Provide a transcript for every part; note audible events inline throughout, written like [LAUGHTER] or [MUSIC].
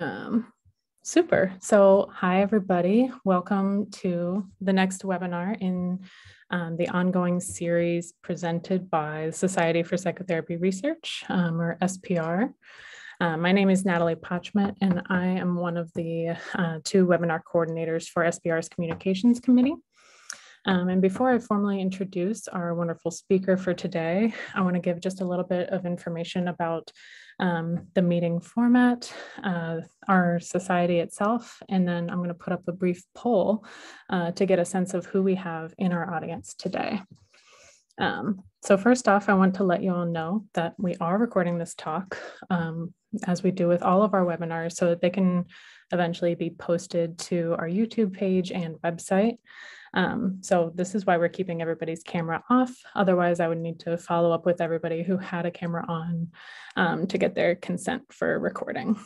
Um, super. So hi, everybody. Welcome to the next webinar in um, the ongoing series presented by the Society for Psychotherapy Research, um, or SPR. Uh, my name is Natalie Pachmet, and I am one of the uh, two webinar coordinators for SPR's Communications Committee. Um, and before I formally introduce our wonderful speaker for today, I want to give just a little bit of information about um, the meeting format, uh, our society itself, and then I'm going to put up a brief poll uh, to get a sense of who we have in our audience today. Um, so first off, I want to let you all know that we are recording this talk um, as we do with all of our webinars so that they can eventually be posted to our YouTube page and website. Um, so this is why we're keeping everybody's camera off. Otherwise, I would need to follow up with everybody who had a camera on um, to get their consent for recording.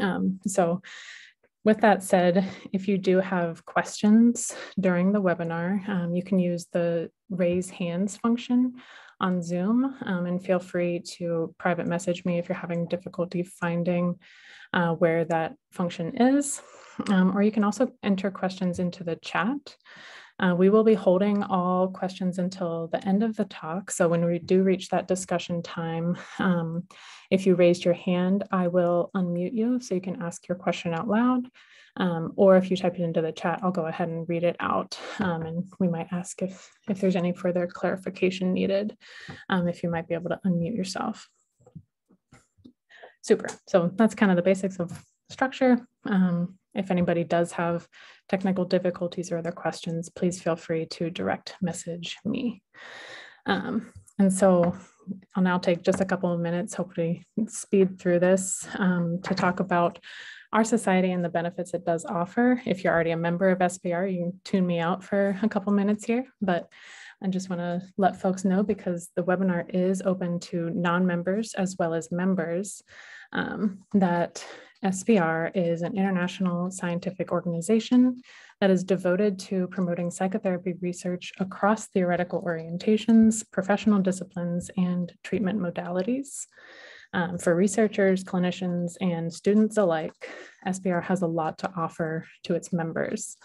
Um, so with that said, if you do have questions during the webinar, um, you can use the raise hands function on Zoom um, and feel free to private message me if you're having difficulty finding uh, where that function is. Um, or you can also enter questions into the chat. Uh, we will be holding all questions until the end of the talk. So when we do reach that discussion time, um, if you raised your hand, I will unmute you so you can ask your question out loud. Um, or if you type it into the chat, I'll go ahead and read it out. Um, and we might ask if, if there's any further clarification needed, um, if you might be able to unmute yourself. Super. So that's kind of the basics of structure. Um, if anybody does have technical difficulties or other questions, please feel free to direct message me. Um, and so I'll now take just a couple of minutes, hopefully speed through this um, to talk about our society and the benefits it does offer. If you're already a member of SPR, you can tune me out for a couple minutes here, but I just want to let folks know because the webinar is open to non-members as well as members um, that SPR is an international scientific organization that is devoted to promoting psychotherapy research across theoretical orientations, professional disciplines, and treatment modalities. Um, for researchers, clinicians, and students alike, SPR has a lot to offer to its members.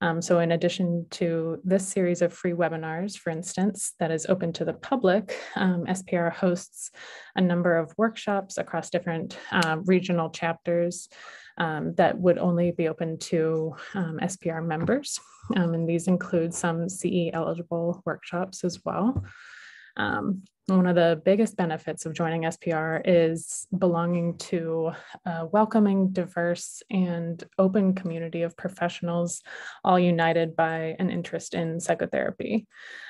Um, so in addition to this series of free webinars, for instance, that is open to the public, um, SPR hosts a number of workshops across different uh, regional chapters um, that would only be open to um, SPR members. Um, and these include some CE eligible workshops as well. Um, one of the biggest benefits of joining SPR is belonging to a welcoming, diverse, and open community of professionals, all united by an interest in psychotherapy.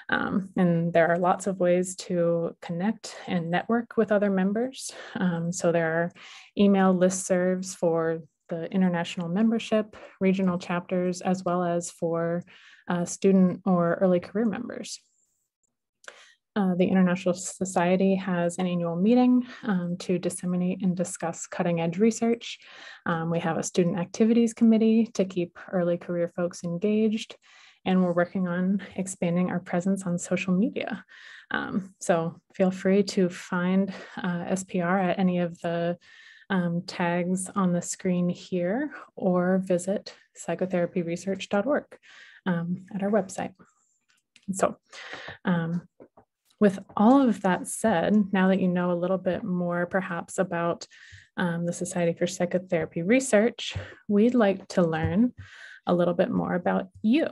Um, and there are lots of ways to connect and network with other members. Um, so there are email listservs for the international membership, regional chapters, as well as for uh, student or early career members. Uh, the International Society has an annual meeting um, to disseminate and discuss cutting edge research. Um, we have a student activities committee to keep early career folks engaged, and we're working on expanding our presence on social media. Um, so feel free to find uh, SPR at any of the um, tags on the screen here or visit psychotherapyresearch.org um, at our website. So um, with all of that said, now that you know a little bit more perhaps about um, the Society for Psychotherapy Research, we'd like to learn a little bit more about you.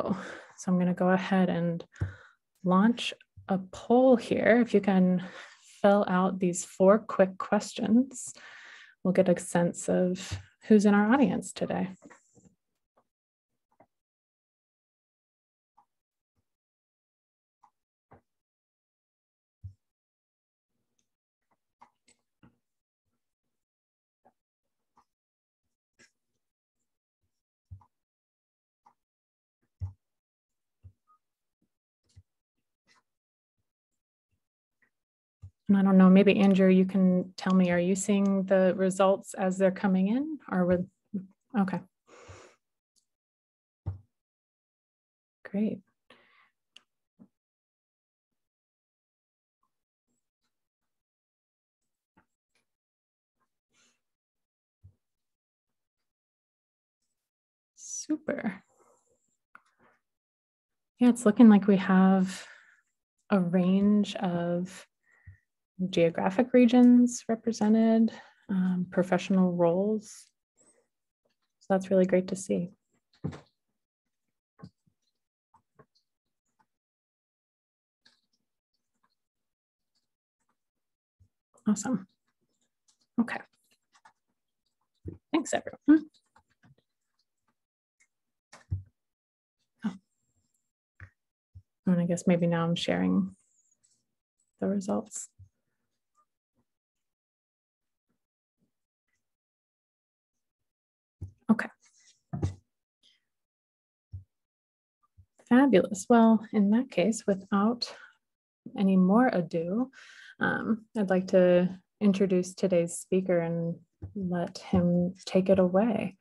So I'm going to go ahead and launch a poll here. If you can fill out these four quick questions, we'll get a sense of who's in our audience today. And I don't know, maybe Andrew, you can tell me, are you seeing the results as they're coming in or with, okay. Great. Super. Yeah, it's looking like we have a range of geographic regions represented, um, professional roles. So that's really great to see. Awesome. Okay. Thanks, everyone. Oh. And I guess maybe now I'm sharing the results. Fabulous. Well, in that case, without any more ado, um, I'd like to introduce today's speaker and let him take it away.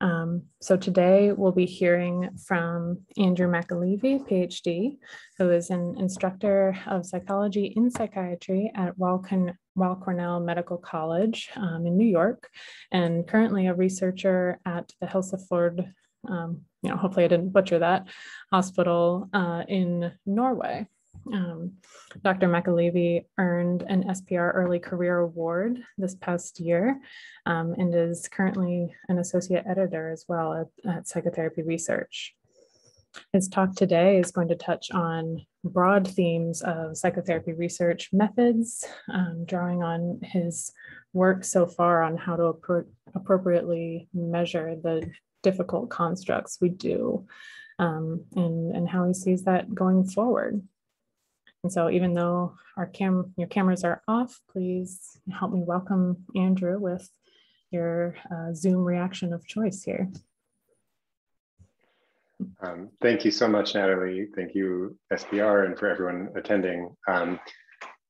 Um, so today we'll be hearing from Andrew McAleavey, PhD, who is an instructor of psychology in psychiatry at Weill, Weill Cornell Medical College um, in New York, and currently a researcher at the Helsefjord, um, you know, hopefully I didn't butcher that, hospital uh, in Norway. Um, Dr. McAleavey earned an SPR Early Career Award this past year um, and is currently an associate editor as well at, at, Psychotherapy Research. His talk today is going to touch on broad themes of psychotherapy research methods, um, drawing on his work so far on how to appro appropriately measure the difficult constructs we do um, and, and how he sees that going forward. And so even though our cam your cameras are off, please help me welcome Andrew with your uh, Zoom reaction of choice here. Um, thank you so much, Natalie. Thank you, SPR, and for everyone attending. Um,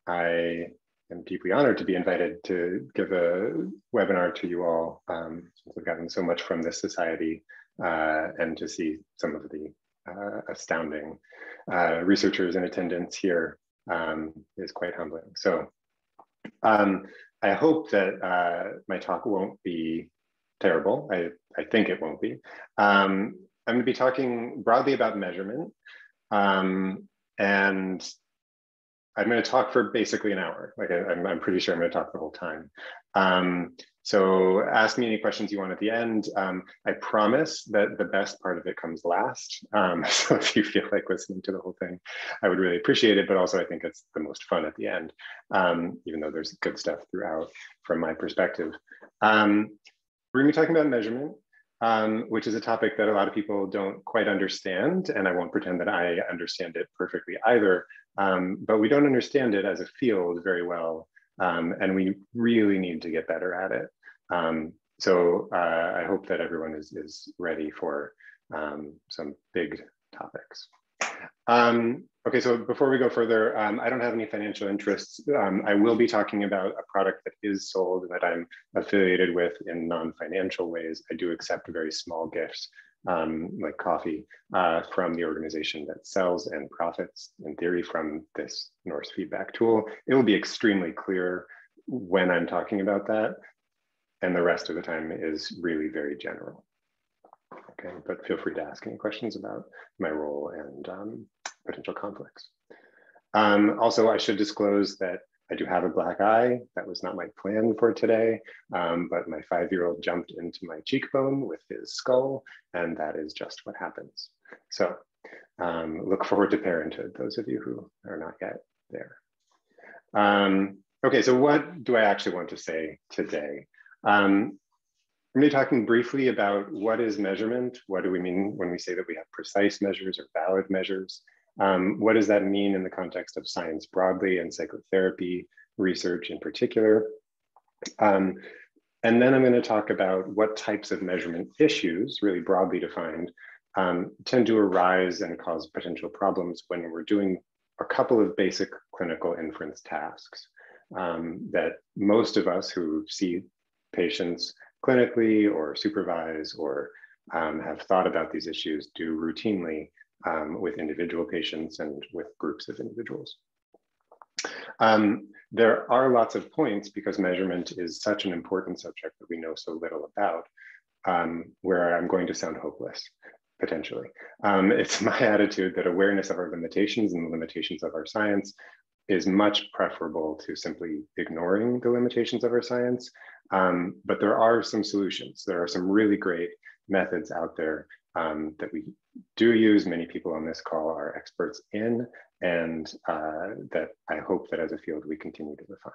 I am deeply honored to be invited to give a webinar to you all, um, since I've gotten so much from this society uh, and to see some of the uh, astounding uh, researchers in attendance here um, is quite humbling. So um, I hope that uh, my talk won't be terrible. I, I think it won't be. Um, I'm going to be talking broadly about measurement. Um, and I'm going to talk for basically an hour. Like I, am pretty sure I'm going to talk the whole time. Um, so ask me any questions you want at the end. Um, I promise that the best part of it comes last. Um, [LAUGHS] so if you feel like listening to the whole thing, I would really appreciate it. But also I think it's the most fun at the end, um, even though there's good stuff throughout from my perspective. Um, we're gonna be talking about measurement, um, which is a topic that a lot of people don't quite understand. And I won't pretend that I understand it perfectly either. Um, but we don't understand it as a field very well. and we really need to get better at it. Um, so uh, I hope that everyone is, is ready for um, some big topics. Um, okay, so before we go further, um, I don't have any financial interests. Um, I will be talking about a product that is sold that I'm affiliated with in non-financial ways. I do accept very small gifts um, like coffee uh, from the organization that sells and profits in theory from this Norse feedback tool. It will be extremely clear when I'm talking about that and the rest of the time is really very general. Okay, but feel free to ask any questions about my role and um, potential conflicts. Um, also, I should disclose that I do have a black eye. That was not my plan for today, um, but my five-year-old jumped into my cheekbone with his skull, and that is just what happens. So um, look forward to parenthood, those of you who are not yet there. Um, okay, so what do I actually want to say today? I'm going to be talking briefly about what is measurement. What do we mean when we say that we have precise measures or valid measures? Um, what does that mean in the context of science broadly and psychotherapy research in particular? Um, and then I'm going to talk about what types of measurement issues, really broadly defined, um, tend to arise and cause potential problems when we're doing a couple of basic clinical inference tasks um, that most of us who see patients clinically or supervise or um, have thought about these issues do routinely um, with individual patients and with groups of individuals. Um, there are lots of points because measurement is such an important subject that we know so little about um, where I'm going to sound hopeless, potentially. Um, it's [LAUGHS] my attitude that awareness of our limitations and the limitations of our science is much preferable to simply ignoring the limitations of our science. Um, but there are some solutions. There are some really great methods out there um, that we do use. Many people on this call are experts in, and uh, that I hope that as a field we continue to refine.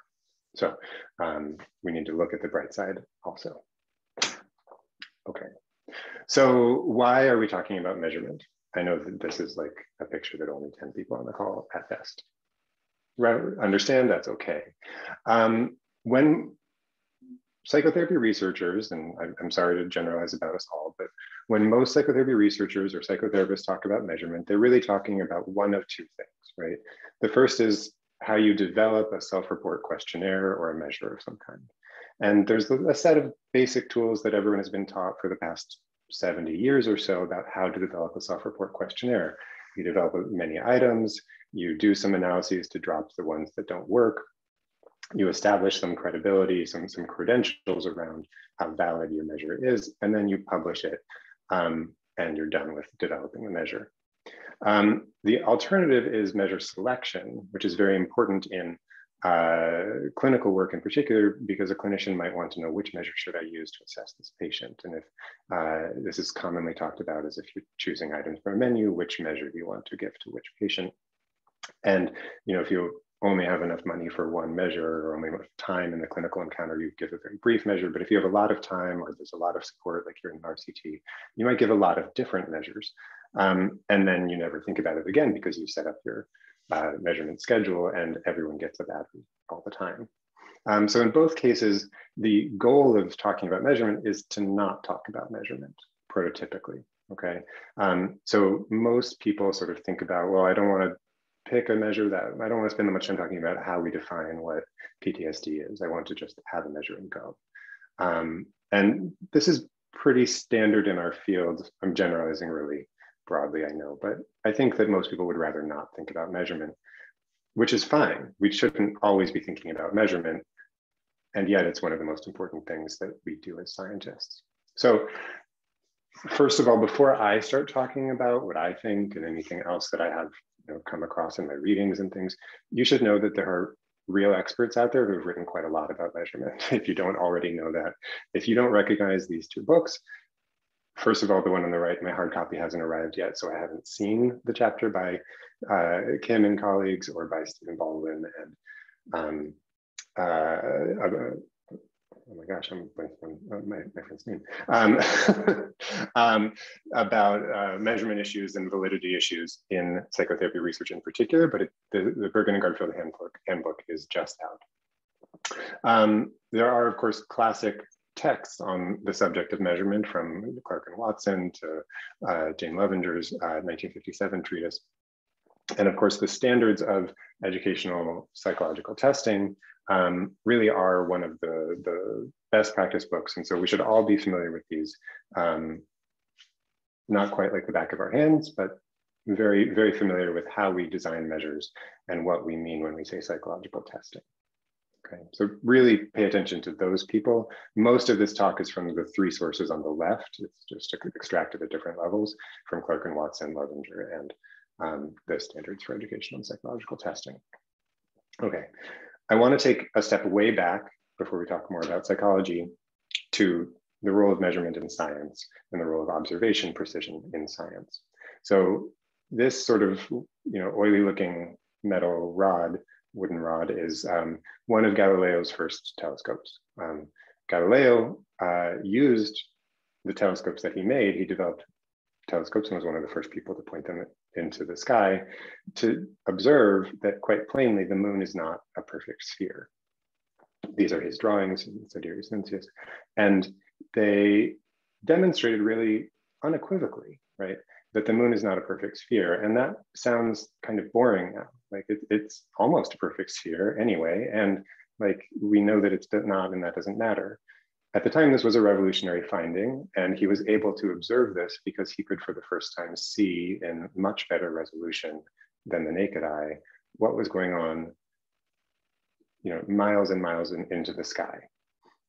So um, we need to look at the bright side also. Okay, so why are we talking about measurement? I know that this is like a picture that only 10 people on the call at best. Understand that's okay. Um, when psychotherapy researchers, and I'm, I'm sorry to generalize about us all, but when most psychotherapy researchers or psychotherapists talk about measurement, they're really talking about one of two things, right? The first is how you develop a self-report questionnaire or a measure of some kind. And there's a set of basic tools that everyone has been taught for the past 70 years or so about how to develop a self-report questionnaire. You develop many items, you do some analyses to drop the ones that don't work, you establish some credibility, some, some credentials around how valid your measure is, and then you publish it um, and you're done with developing the measure. Um, the alternative is measure selection, which is very important in uh, clinical work in particular, because a clinician might want to know which measure should I use to assess this patient. And if uh, this is commonly talked about as if you're choosing items from a menu, which measure do you want to give to which patient? And you know, if you only have enough money for one measure or only enough time in the clinical encounter, you give a very brief measure. But if you have a lot of time or there's a lot of support, like you're in an RCT, you might give a lot of different measures. Um, and then you never think about it again because you set up your uh, measurement schedule and everyone gets a bad all the time. Um, so in both cases, the goal of talking about measurement is to not talk about measurement prototypically, okay? Um, so most people sort of think about, well, I don't wanna pick a measure that, I don't wanna spend that much time talking about how we define what PTSD is. I want to just have a measure and go. Um, and this is pretty standard in our field. I'm generalizing really broadly, I know, but I think that most people would rather not think about measurement, which is fine. We shouldn't always be thinking about measurement. And yet it's one of the most important things that we do as scientists. So first of all, before I start talking about what I think and anything else that I have you know, come across in my readings and things, you should know that there are real experts out there who have written quite a lot about measurement. [LAUGHS] If you don't already know that, if you don't recognize these two books, first of all, the one on the right, my hard copy hasn't arrived yet, so I haven't seen the chapter by uh, Kim and colleagues or by Stephen Baldwin and um, uh, oh my gosh, I'm blanking on my, my friend's name, um, [LAUGHS] um, about uh, measurement issues and validity issues in psychotherapy research in particular, but it, the, the Bergin and Garfield handbook, handbook is just out. Um, there are, of course, classic texts on the subject of measurement from Clark and Watson to uh, Jane Loevinger's uh, 1957 treatise. And of course, the standards of educational psychological testing um, really are one of the, the best practice books. And so we should all be familiar with these, um, not quite like the back of our hands, but very, very familiar with how we design measures and what we mean when we say psychological testing. Okay, so really pay attention to those people. Most of this talk is from the three sources on the left. It's just extracted at different levels from Clark and Watson, Loevinger, and um, the standards for educational and psychological testing. Okay, I wanna take a step way back before we talk more about psychology to the role of measurement in science and the role of observation precision in science. So this sort of you know oily looking metal rod wooden rod is um, one of Galileo's first telescopes. Um, Galileo uh, used the telescopes that he made, he developed telescopes and was one of the first people to point them into the sky to observe that quite plainly the moon is not a perfect sphere. These are his drawings, Sidereus Nuncius, and they demonstrated really unequivocally, right, that the moon is not a perfect sphere. And that sounds kind of boring now. Like it, it's almost a perfect sphere anyway. And like we know that it's not and that doesn't matter. At the time, this was a revolutionary finding, and he was able to observe this because he could, for the first time, see in much better resolution than the naked eye what was going on, you know, miles and miles in, into the sky.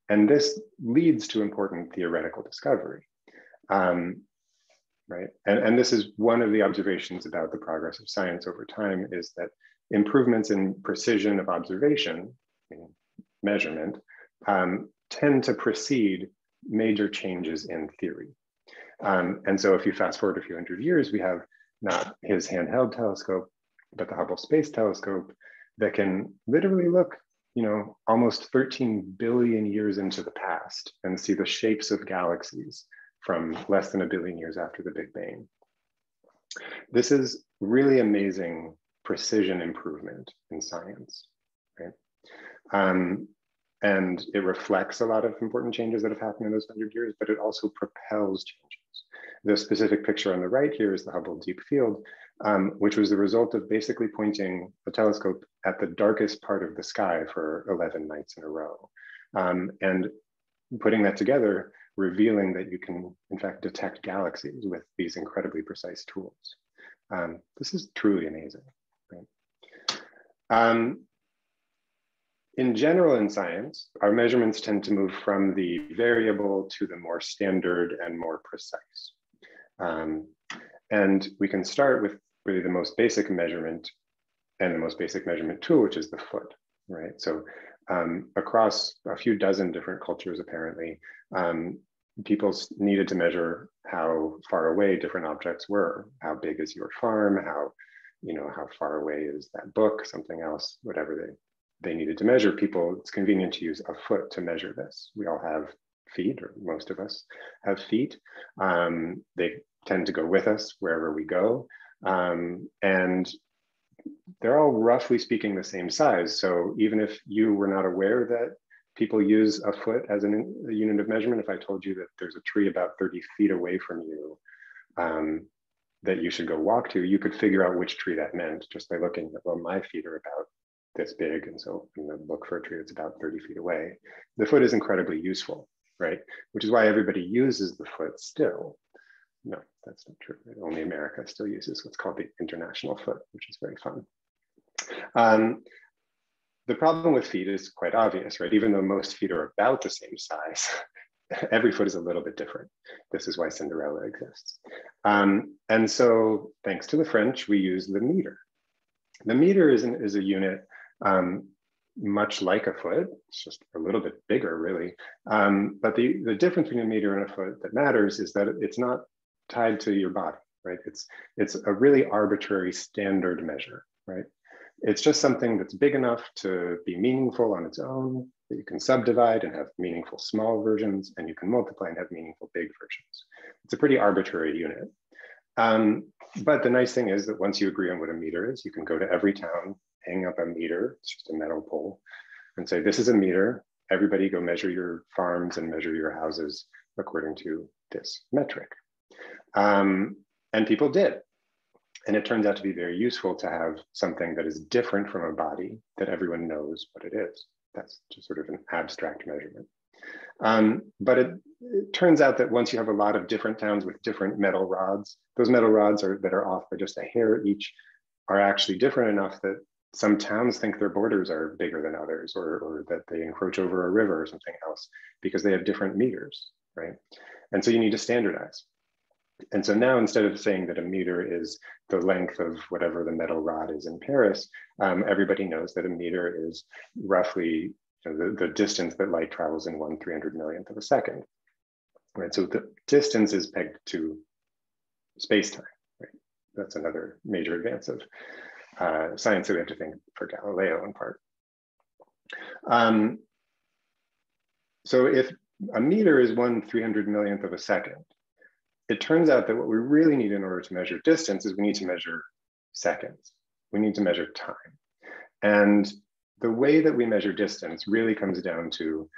and this leads to important theoretical discovery. Um, right? And, and this is one of the observations about the progress of science over time is that improvements in precision of observation, measurement, um, tend to precede major changes in theory. Um, and so if you fast forward a few hundred years, we have not his handheld telescope, but the Hubble Space Telescope that can literally look, you know, almost 13 billion years into the past and see the shapes of galaxies from less than a billion years after the Big Bang. This is really amazing precision improvement in science, right? Um, and it reflects a lot of important changes that have happened in those 100 years, but it also propels changes. The specific picture on the right here is the Hubble Deep Field, um, which was the result of basically pointing the telescope at the darkest part of the sky for 11 nights in a row. Um, and putting that together revealing that you can, in fact, detect galaxies with these incredibly precise tools. Um, this is truly amazing. Um, in general, in science, our measurements tend to move from the variable to the more standard and more precise. Um, and we can start with really the most basic measurement and the most basic measurement tool, which is the foot, right? So um, across a few dozen different cultures, apparently, um, people needed to measure how far away different objects were. How big is your farm? How, you know, how far away is that book? Something else, whatever they, they needed to measure. People, it's convenient to use a foot to measure this. We all have feet, or most of us have feet. Um, they tend to go with us wherever we go. Um, and they're all roughly speaking the same size. So even if you were not aware that people use a foot as an, a unit of measurement, if I told you that there's a tree about 30 feet away from you um, that you should go walk to, you could figure out which tree that meant just by looking at, well, my feet are about this big. And so I'm gonna look for a tree that's about 30 feet away. The foot is incredibly useful, right? Which is why everybody uses the foot still. No, that's not true. Only America still uses what's called the international foot, which is very fun. Um, the problem with feet is quite obvious, right? Even though most feet are about the same size, [LAUGHS] every foot is a little bit different. This is why Cinderella exists. Um, and so thanks to the French, we use the meter. The meter is, an, is a unit um, much like a foot, it's just a little bit bigger really. Um, but the, the difference between a meter and a foot that matters is that it's not tied to your body, right? It's, it's a really arbitrary standard measure, right? It's just something that's big enough to be meaningful on its own, that you can subdivide and have meaningful small versions, and you can multiply and have meaningful big versions. It's a pretty arbitrary unit. Um, but the nice thing is that once you agree on what a meter is, you can go to every town, hang up a meter, it's just a metal pole, and say, this is a meter. Everybody go measure your farms and measure your houses according to this metric. Um, and people did. And it turns out to be very useful to have something that is different from a body that everyone knows what it is. That's just sort of an abstract measurement. Um, but it, it, turns out that once you have a lot of different towns with different metal rods, those metal rods are, that are off by just a hair each are actually different enough that some towns think their borders are bigger than others or, or that they encroach over a river or something else because they have different meters, right? And so you need to standardize. And so now instead of saying that a meter is the length of whatever the metal rod is in Paris, um, everybody knows that a meter is roughly you know, the, the distance that light travels in one 300 millionth of a second. Right, so the distance is pegged to space-time. Right? That's another major advance of uh, science that we have to think for Galileo in part. Um, so if a meter is one 300 millionth of a second, it turns out that what we really need in order to measure distance is we need to measure seconds. We need to measure time. And the way that we measure distance really comes down to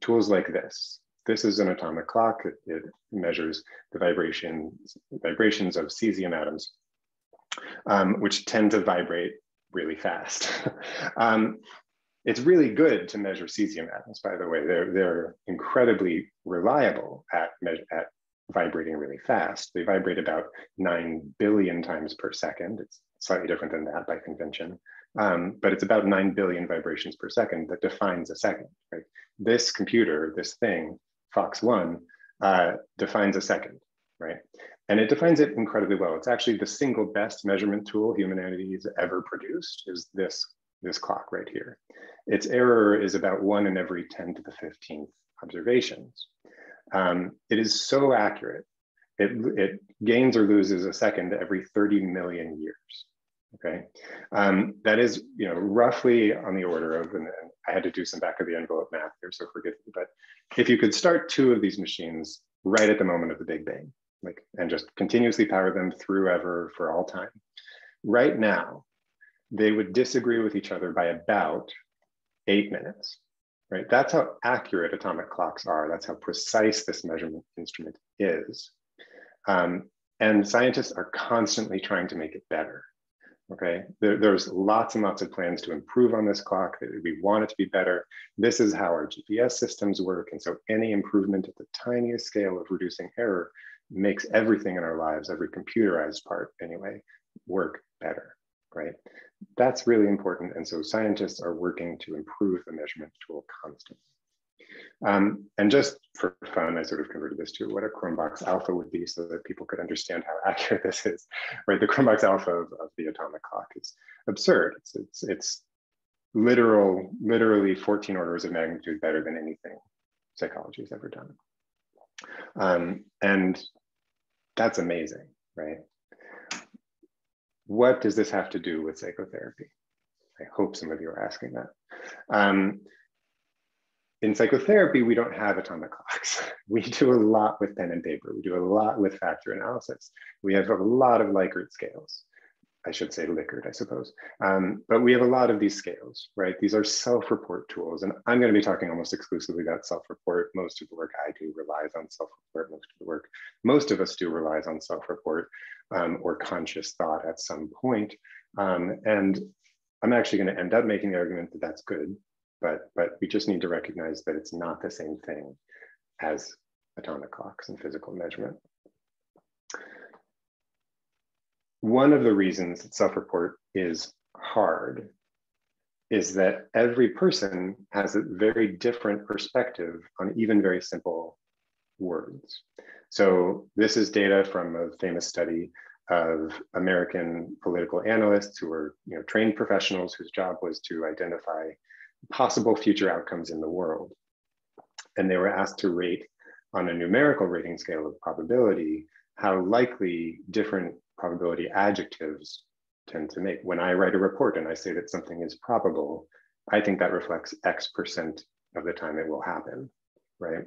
tools like this. This is an atomic clock. It, it measures the vibrations, vibrations of cesium atoms, um, which tend to vibrate really fast. [LAUGHS] um, it's really good to measure cesium atoms, by the way. They're, they're incredibly reliable at, at vibrating really fast. They vibrate about 9 billion times per second. It's slightly different than that by convention. um, but it's about 9 billion vibrations per second that defines a second, right? This computer, this thing, Fox1, uh, defines a second, right? And it defines it incredibly well. It's actually the single best measurement tool humanity has ever produced is this, this clock right here. Its error is about one in every 10 to the 15th observations. Um, it is so accurate. It, it gains or loses a second every 30 million years. Okay, um, that is, you know, roughly on the order of, and I had to do some back of the envelope math here, so forgive me, but if you could start two of these machines right at the moment of the Big Bang, like, and just continuously power them through ever for all time, right now, they would disagree with each other by about eight minutes, right? That's how accurate atomic clocks are. That's how precise this measurement instrument is. Um, and scientists are constantly trying to make it better. Okay, there, there's lots and lots of plans to improve on this clock. We want it to be better. This is how our GPS systems work. And so any improvement at the tiniest scale of reducing error makes everything in our lives, every computerized part anyway, work better, right? That's really important. And so scientists are working to improve the measurement tool constantly. Um, and just for fun, I sort of converted this to what a Cronbach's alpha would be so that people could understand how [LAUGHS] accurate this is, right? The Cronbach's alpha of, of the atomic clock is absurd. It's, it's, it's literal, literally 14 orders of magnitude better than anything psychology has ever done. Um, and that's amazing, right? What does this have to do with psychotherapy? I hope some of you are asking that. Um, in psychotherapy, we don't have atomic clocks. [LAUGHS] We do a lot with pen and paper. We do a lot with factor analysis. We have a lot of Likert scales. I should say Likert, I suppose. Um, but we have a lot of these scales, right? These are self-report tools. And I'm going to be talking almost exclusively about self-report. Most of the work I do relies on self-report. Most of the work most of us do relies on self-report um, or conscious thought at some point. Um, and I'm actually going to end up making the argument that that's good but but we just need to recognize that it's not the same thing as atomic clocks and physical measurement. One of the reasons that self-report is hard is that every person has a very different perspective on even very simple words. So this is data from a famous study of American political analysts who were you know, trained professionals whose job was to identify possible future outcomes in the world. And they were asked to rate on a numerical rating scale of probability how likely different probability adjectives tend to make. When I write a report and I say that something is probable, I think that reflects X percent of the time it will happen, right?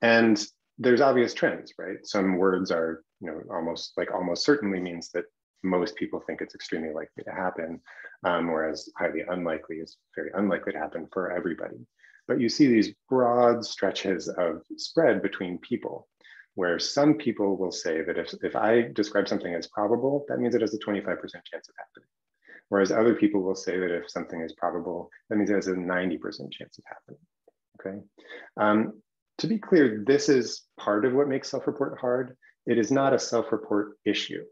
And there's obvious trends, right? Some words are, you know, almost like almost certainly means that most people think it's extremely likely to happen, um, whereas highly unlikely is very unlikely to happen for everybody. But you see these broad stretches of spread between people, where some people will say that if, if I describe something as probable, that means it has a 25% chance of happening. Whereas other people will say that if something is probable, that means it has a 90% chance of happening, okay? Um, to be clear, this is part of what makes self-report hard. It is not a self-report issue.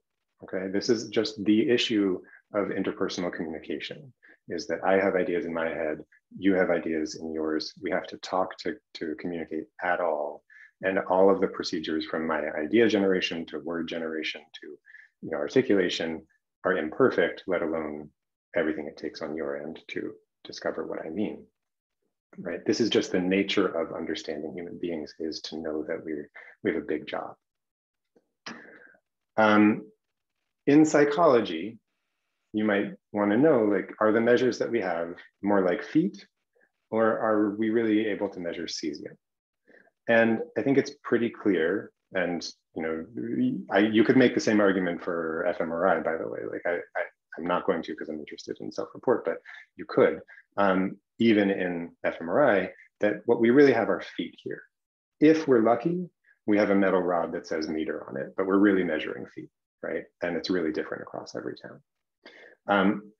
Okay, this is just the issue of interpersonal communication is that I have ideas in my head, you have ideas in yours. We have to talk to, to communicate at all. And all of the procedures from my idea generation to word generation to you know, articulation are imperfect, let alone everything it takes on your end to discover what I mean. Right. This is just the nature of understanding human beings is to know that we we have a big job. Um, in psychology, you might want to know like, are the measures that we have more like feet, or are we really able to measure cesium? And I think it's pretty clear. And you know, I, you could make the same argument for fMRI, by the way. Like I, I am not going to because I'm interested in self-report, but you could, um, even in fMRI, that what we really have are feet here. If we're lucky, we have a metal rod that says meter on it, but we're really measuring feet right? And it's really different across every town. Um,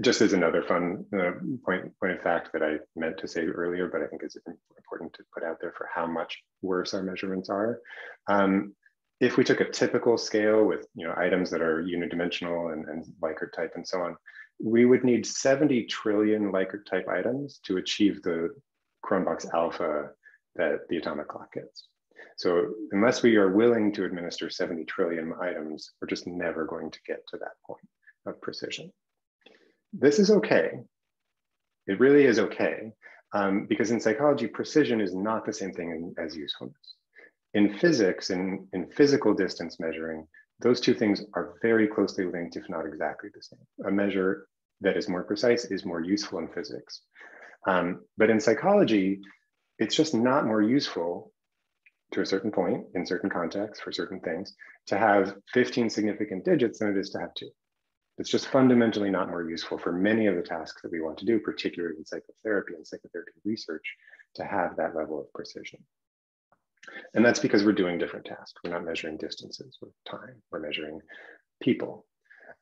just as another fun uh, point, point of fact that I meant to say earlier, but I think is important to put out there for how much worse our measurements are. Um, if we took a typical scale with you know items that are unidimensional and, and Likert type and so on, we would need 70 trillion Likert type items to achieve the Cronbach's alpha that the atomic clock gets. So unless we are willing to administer 70 trillion items, we're just never going to get to that point of precision. This is okay. It really is okay, um, because in psychology, precision is not the same thing as usefulness. In physics, in, in physical distance measuring, those two things are very closely linked, if not exactly the same. A measure that is more precise is more useful in physics. Um, but in psychology, it's just not more useful to a certain point in certain contexts for certain things to have 15 significant digits than it is to have two. It's just fundamentally not more useful for many of the tasks that we want to do, particularly in psychotherapy and psychotherapy research, to have that level of precision. And that's because we're doing different tasks. We're not measuring distances or time, we're measuring people.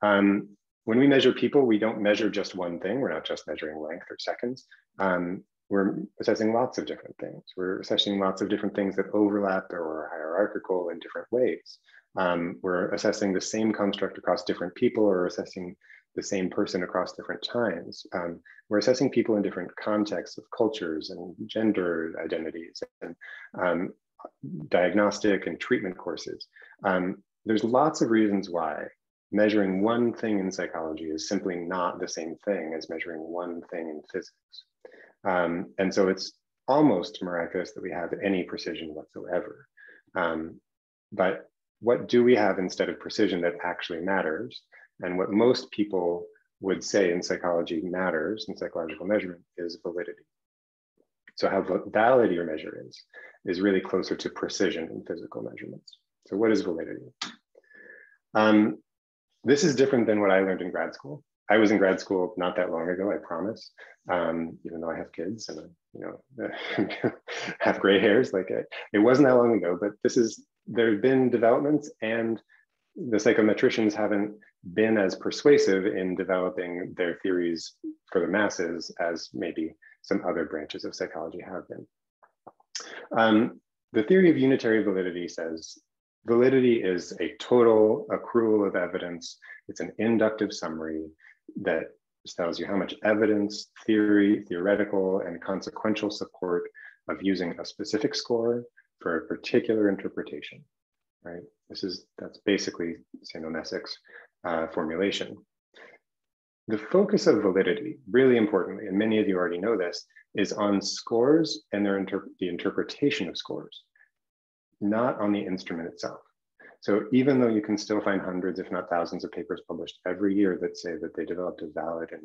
Um, when we measure people, we don't measure just one thing. We're not just measuring length or seconds. Um, we're assessing lots of different things. We're assessing lots of different things that overlap or are hierarchical in different ways. Um, we're assessing the same construct across different people or assessing the same person across different times. Um, we're assessing people in different contexts of cultures and gender identities and um, diagnostic and treatment courses. Um, there's lots of reasons why measuring one thing in psychology is simply not the same thing as measuring one thing in physics. Um, and so it's almost miraculous that we have any precision whatsoever. Um, but what do we have instead of precision that actually matters? And what most people would say in psychology matters in psychological measurement is validity. So how valid your measure is, is really closer to precision in physical measurements. So what is validity? Um, this is different than what I learned in grad school. I was in grad school not that long ago, I promise, um, even though I have kids and you know [LAUGHS] have gray hairs. Like it, it wasn't that long ago, but this is there have been developments, and the psychometricians haven't been as persuasive in developing their theories for the masses as maybe some other branches of psychology have been. Um, the theory of unitary validity says validity is a total accrual of evidence. It's an inductive summary that tells you how much evidence, theory, theoretical, and consequential support of using a specific score for a particular interpretation, right? This is, that's basically Samuel Messick's uh, formulation. The focus of validity, really importantly, and many of you already know this, is on scores and their inter the interpretation of scores, not on the instrument itself. So even though you can still find hundreds, if not thousands of papers published every year that say that they developed a valid and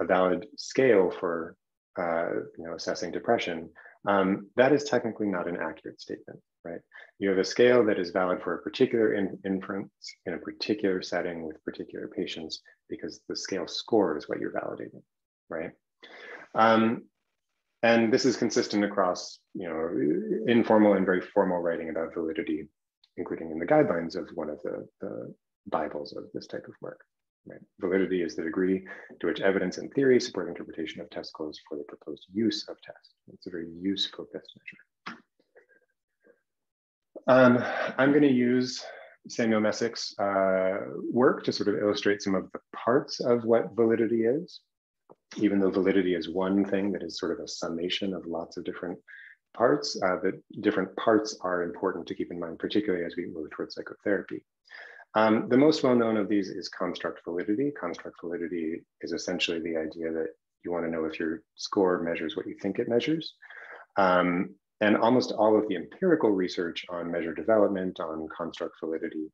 a valid scale for uh, you know, assessing depression, um, that is technically not an accurate statement, right? You have a scale that is valid for a particular in inference in a particular setting with particular patients because the scale score is what you're validating, right? Um, and this is consistent across, you know, informal and very formal writing about validity including in the guidelines of one of the, the Bibles of this type of work. Right? Validity is the degree to which evidence and theory support interpretation of test scores for the proposed use of test. It's a very use-focused measure. Um, I'm going to use Samuel Messick's uh, work to sort of illustrate some of the parts of what validity is, even though validity is one thing that is sort of a summation of lots of different parts, uh, the different parts are important to keep in mind, particularly as we move towards psychotherapy. Um, the most well-known of these is construct validity. Construct validity is essentially the idea that you want to know if your score measures what you think it measures. Um, and almost all of the empirical research on measure development, on construct validity,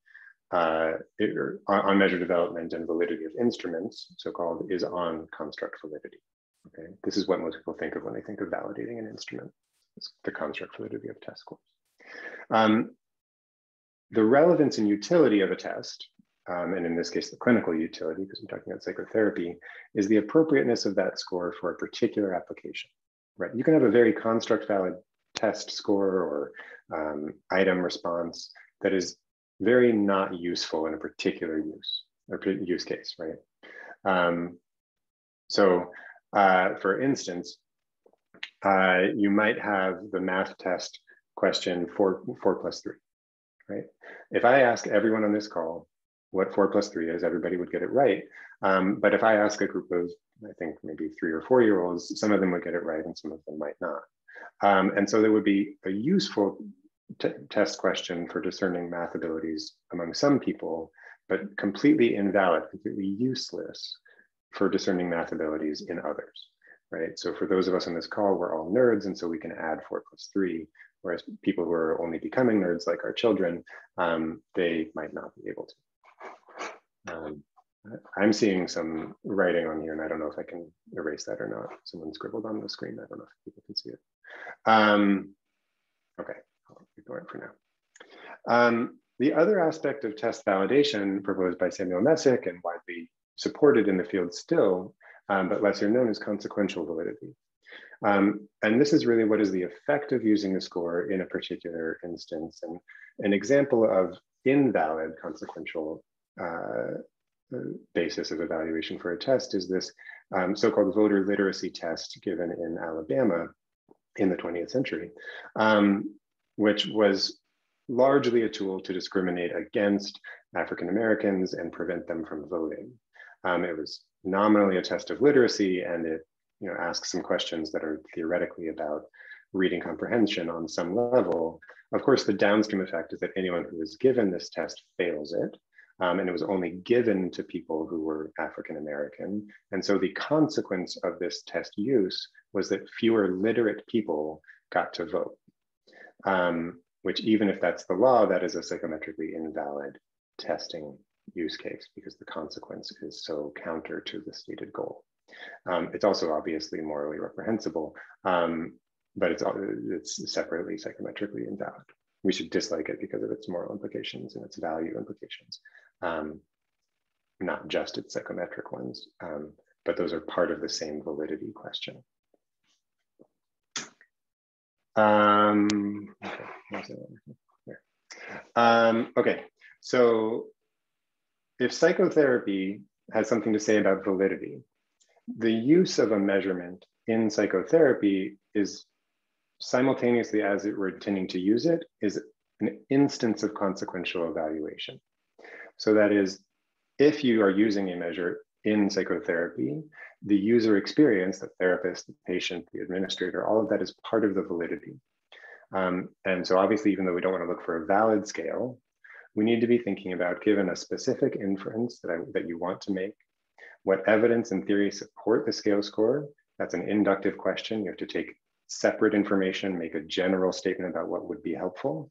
uh, it, on measure development and validity of instruments, so-called, is on construct validity. Okay, this is what most people think of when they think of validating an instrument the construct validity of test scores. Um, the relevance and utility of a test, um, and in this case, the clinical utility, because we're talking about psychotherapy, is the appropriateness of that score for a particular application, right? You can have a very construct valid test score or um, item response that is very not useful in a particular use or use case, right? Um, so uh, for instance, uh, you might have the math test question four, four plus three, right? If I ask everyone on this call what four plus three is, everybody would get it right. Um, but if I ask a group of, I think maybe three or four year olds, some of them would get it right and some of them might not. Um, and so there would be a useful test question for discerning math abilities among some people, but completely invalid, completely useless for discerning math abilities in others, right? So for those of us on this call, we're all nerds, and so we can add four plus three, whereas people who are only becoming nerds, like our children, um, they might not be able to. Um, I'm seeing some writing on here, and I don't know if I can erase that or not. Someone scribbled on the screen. I don't know if people can see it. Um, okay, I'll ignore it for now. Um, the other aspect of test validation proposed by Samuel Messick and widely supported in the field still, um, but lesser known is consequential validity. Um, and this is really what is the effect of using a score in a particular instance. And an example of invalid consequential uh, basis of evaluation for a test is this um, so-called voter literacy test given in Alabama in the 20th century, um, which was largely a tool to discriminate against African Americans and prevent them from voting. Um, it was nominally a test of literacy and it you know, ask some questions that are theoretically about reading comprehension on some level. Of course, the downstream effect is that anyone who is given this test fails it. Um, and it was only given to people who were African American. And so the consequence of this test use was that fewer literate people got to vote, um, which even if that's the law, that is a psychometrically invalid testing use case because the consequence is so counter to the stated goal. Um, it's also obviously morally reprehensible, um, but it's, it's separately psychometrically invalid. We should dislike it because of its moral implications and its value implications um, not just its psychometric ones, um, but those are part of the same validity question. Um, okay, um, okay, so if psychotherapy has something to say about validity, the use of a measurement in psychotherapy is simultaneously as it we're intending to use it is an instance of consequential evaluation. So that is, if you are using a measure in psychotherapy, the user experience, the therapist, the patient, the administrator, all of that is part of the validity. Um, and so obviously, even though we don't want to look for a valid scale, we need to be thinking about, given a specific inference that, I, that you want to make, what evidence and theory support the scale score. That's an inductive question. You have to take separate information, make a general statement about what would be helpful,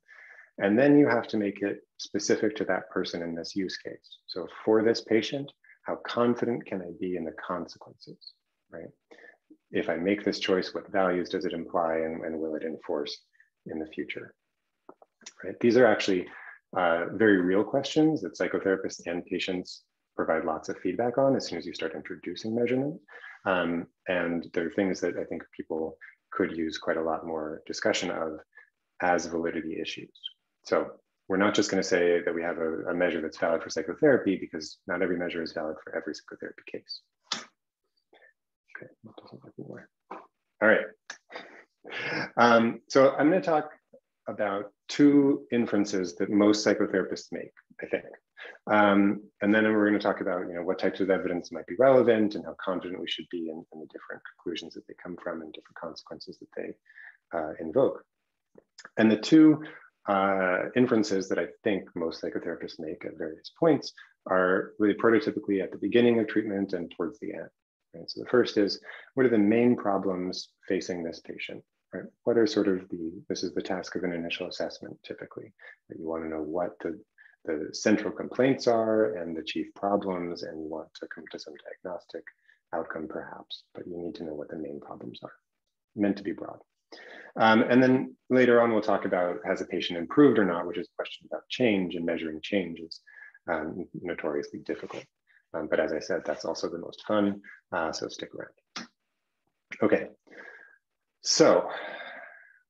and then you have to make it specific to that person in this use case. So for this patient, how confident can I be in the consequences, right? If I make this choice, what values does it imply and, and will it enforce in the future, right? These are actually uh, very real questions that psychotherapists and patients provide lots of feedback on as soon as you start introducing measurement. Um, and there are things that I think people could use quite a lot more discussion of as validity issues. So we're not just going to say that we have a, a, measure that's valid for psychotherapy because not every measure is valid for every psychotherapy case. Okay. All right. Um, so I'm going to talk about two inferences that most psychotherapists make, I think. Um, and then we're going to talk about you know, what types of evidence might be relevant and how confident we should be in, in the different conclusions that they come from and different consequences that they uh, invoke. And the two uh, inferences that I think most psychotherapists make at various points are really prototypically at the beginning of treatment and towards the end. Right? So the first is, what are the main problems facing this patient? Right? What are sort of the, this is the task of an initial assessment typically, that you want to know what the, the central complaints are and the chief problems, and you want to come to some diagnostic outcome perhaps, but you need to know what the main problems are, meant to be broad. Um, and then later on, we'll talk about has a patient improved or not, which is a question about change and measuring change is um, notoriously difficult. Um, but as I said, that's also the most fun, uh, so stick around. Okay, so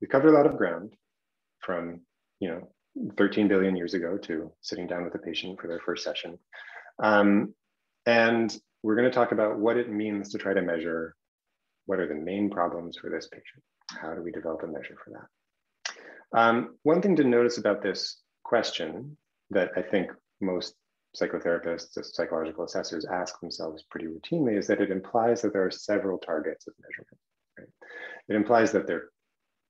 we covered a lot of ground from, you know, 13 billion years ago to sitting down with a patient for their first session. Um, and we're gonna talk about what it means to try to measure what are the main problems for this patient. How do we develop a measure for that? Um, one thing to notice about this question that I think most psychotherapists, psychological assessors ask themselves pretty routinely is that it implies that there are several targets of measurement. Right? It implies that there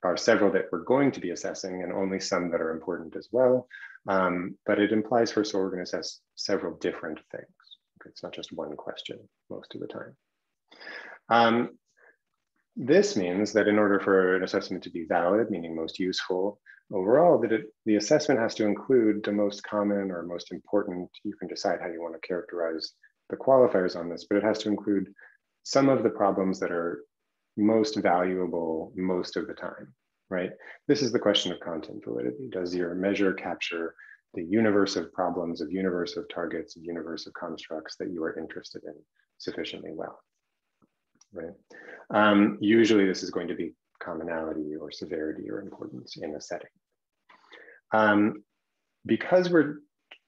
are several that we're going to be assessing and only some that are important as well. Um, but it implies first all, we're going to assess several different things. It's not just one question most of the time. Um, this means that in order for an assessment to be valid, meaning most useful overall, that it, the assessment has to include the most common or most important, you can decide how you want to characterize the qualifiers on this, but it has to include some of the problems that are most valuable most of the time, right? This is the question of content validity. Does your measure capture the universe of problems, of universe of targets, of universe of constructs that you are interested in sufficiently well, right? Um, usually this is going to be commonality or severity or importance in a setting. Um, because we're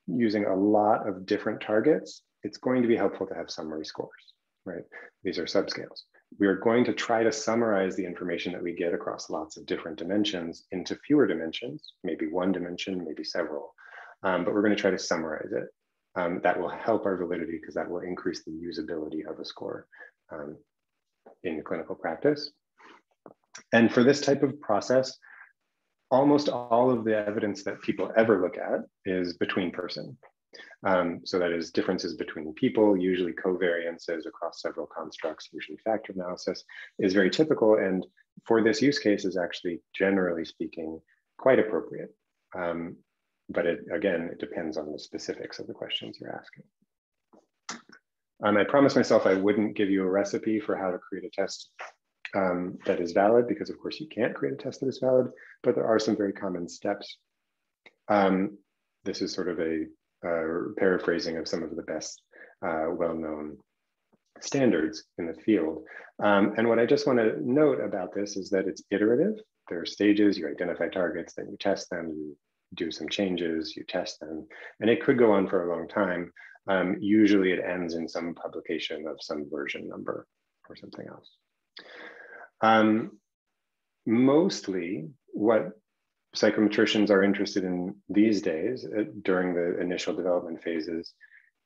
using a lot of different targets, it's going to be helpful to have summary scores, right? These are subscales we are going to try to summarize the information that we get across lots of different dimensions into fewer dimensions, maybe one dimension, maybe several, um, but we're going to try to summarize it. Um, that will help our validity because that will increase the usability of a score um, in clinical practice. And for this type of process, almost all of the evidence that people ever look at is between person. Um, so that is differences between people, usually covariances across several constructs, usually factor analysis is very typical. And for this use case is actually, generally speaking, quite appropriate. Um, but it, again, it depends on the specifics of the questions you're asking. Um, I promised myself I wouldn't give you a recipe for how to create a test um, that is valid, because of course you can't create a test that is valid, but there are some very common steps. Um, this is sort of a uh, paraphrasing of some of the best uh, well-known standards in the field. Um, and what I just want to note about this is that it's iterative. There are stages, you identify targets, then you test them, you do some changes, you test them, and it could go on for a long time. Um, usually it ends in some publication of some version number or something else. Um, mostly what psychometricians are interested in these days uh, during the initial development phases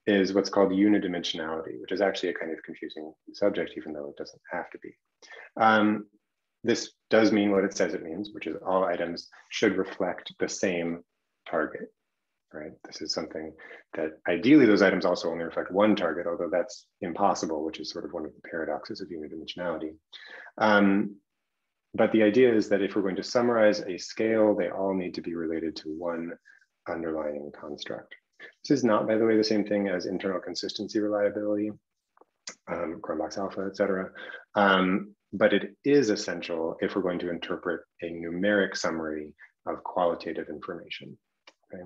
is what's called unidimensionality, which is actually a kind of confusing subject, even though it doesn't have to be. Um, this does mean what it says it means, which is all items should reflect the same target, right? This is something that ideally those items also only reflect one target, although that's impossible, which is sort of one of the paradoxes of unidimensionality. Um, but the idea is that if we're going to summarize a scale, they all need to be related to one underlying construct. This is not, by the way, the same thing as internal consistency reliability, um, alpha, et cetera. Um, but it is essential if we're going to interpret a numeric summary of qualitative information. Okay?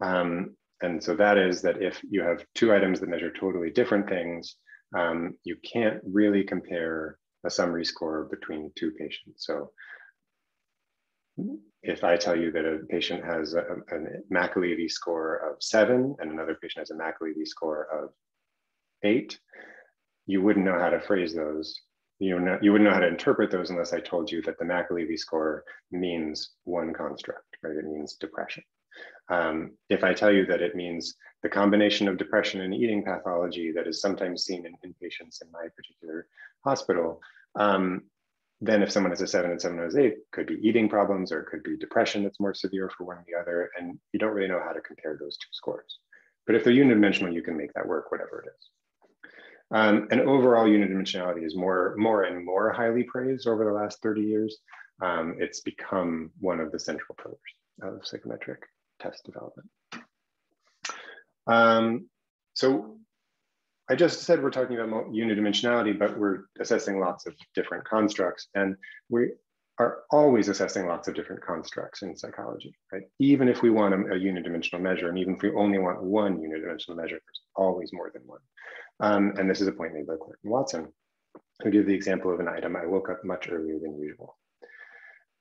Um, and so that is that if you have two items that measure totally different things, um, you can't really compare a summary score between two patients. So if I tell you that a patient has a, a McAleavey score of seven and another patient has a McAleavey score of eight, you wouldn't know how to phrase those. You, know, you wouldn't know how to interpret those unless I told you that the McAleavey score means one construct, right? It means depression. Um, if I tell you that it means the combination of depression and eating pathology that is sometimes seen in, in patients in my particular hospital, um, then if someone has a seven and someone has eight, could be eating problems or it could be depression that's more severe for one or the other. And you don't really know how to compare those two scores. But if they're unidimensional, you can make that work, whatever it is. Um, and overall unidimensionality is more, more and more highly praised over the last 30 years. Um, it's become one of the central pillars of psychometric test development. Um, so I just said we're talking about unidimensionality, but we're assessing lots of different constructs and we are always assessing lots of different constructs in psychology, right? Even if we want a, a unidimensional measure and even if we only want one unidimensional measure, there's always more than one. Um, and this is a point made by Clark and Watson, who give the example of an item, I woke up much earlier than usual.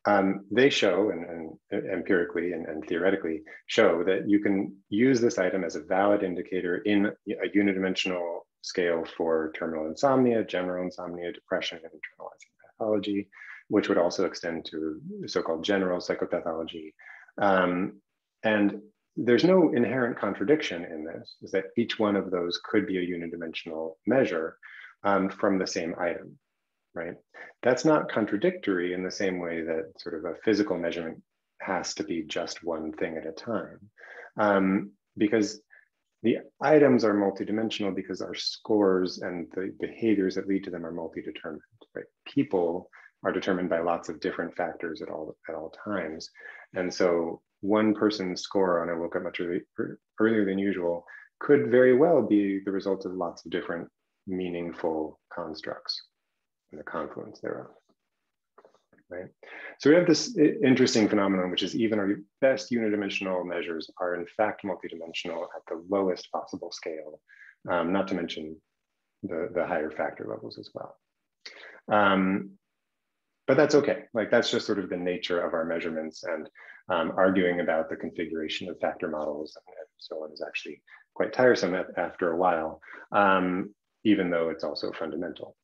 Um, they show, and, and empirically and, and, theoretically, show that you can use this item as a valid indicator in a unidimensional scale for terminal insomnia, general insomnia, depression, and internalizing pathology, which would also extend to so-called general psychopathology. Um, and there's no inherent contradiction in this, is that each one of those could be a unidimensional measure um, from the same item, right? That's not contradictory in the same way that sort of a physical measurement has to be just one thing at a time. Um, because the items are multidimensional because our scores and the behaviors that lead to them are multi-determined, right? People are determined by lots of different factors at all at all times. And so one person's score on I woke up much early, earlier than usual could very well be the result of lots of different meaningful constructs the confluence thereof. Right. So we have this interesting phenomenon, which is even our best unidimensional measures are in fact multidimensional at the lowest possible scale, um, not to mention the, the higher factor levels as well. Um, but that's okay. Like that's just sort of the nature of our measurements and um, arguing about the configuration of factor models and so on is actually quite tiresome after a while, um, even though it's also fundamental,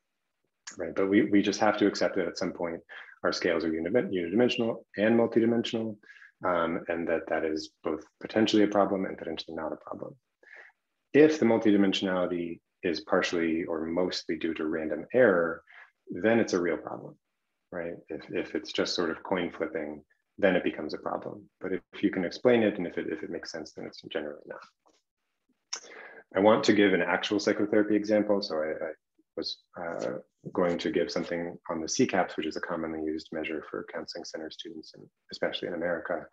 right? But we, we just have to accept that at some point our scales are unidimensional and multidimensional, um, and that that is both potentially a problem and potentially not a problem. If the multidimensionality is partially or mostly due to random error, then it's a real problem right? If, if it's just sort of coin flipping, then it becomes a problem. But if, you can explain it and if it, if it makes sense, then it's generally not. I want to give an actual psychotherapy example. So I, I was uh, going to give something on the CCAPS, which is a commonly used measure for counseling center students, and especially in America.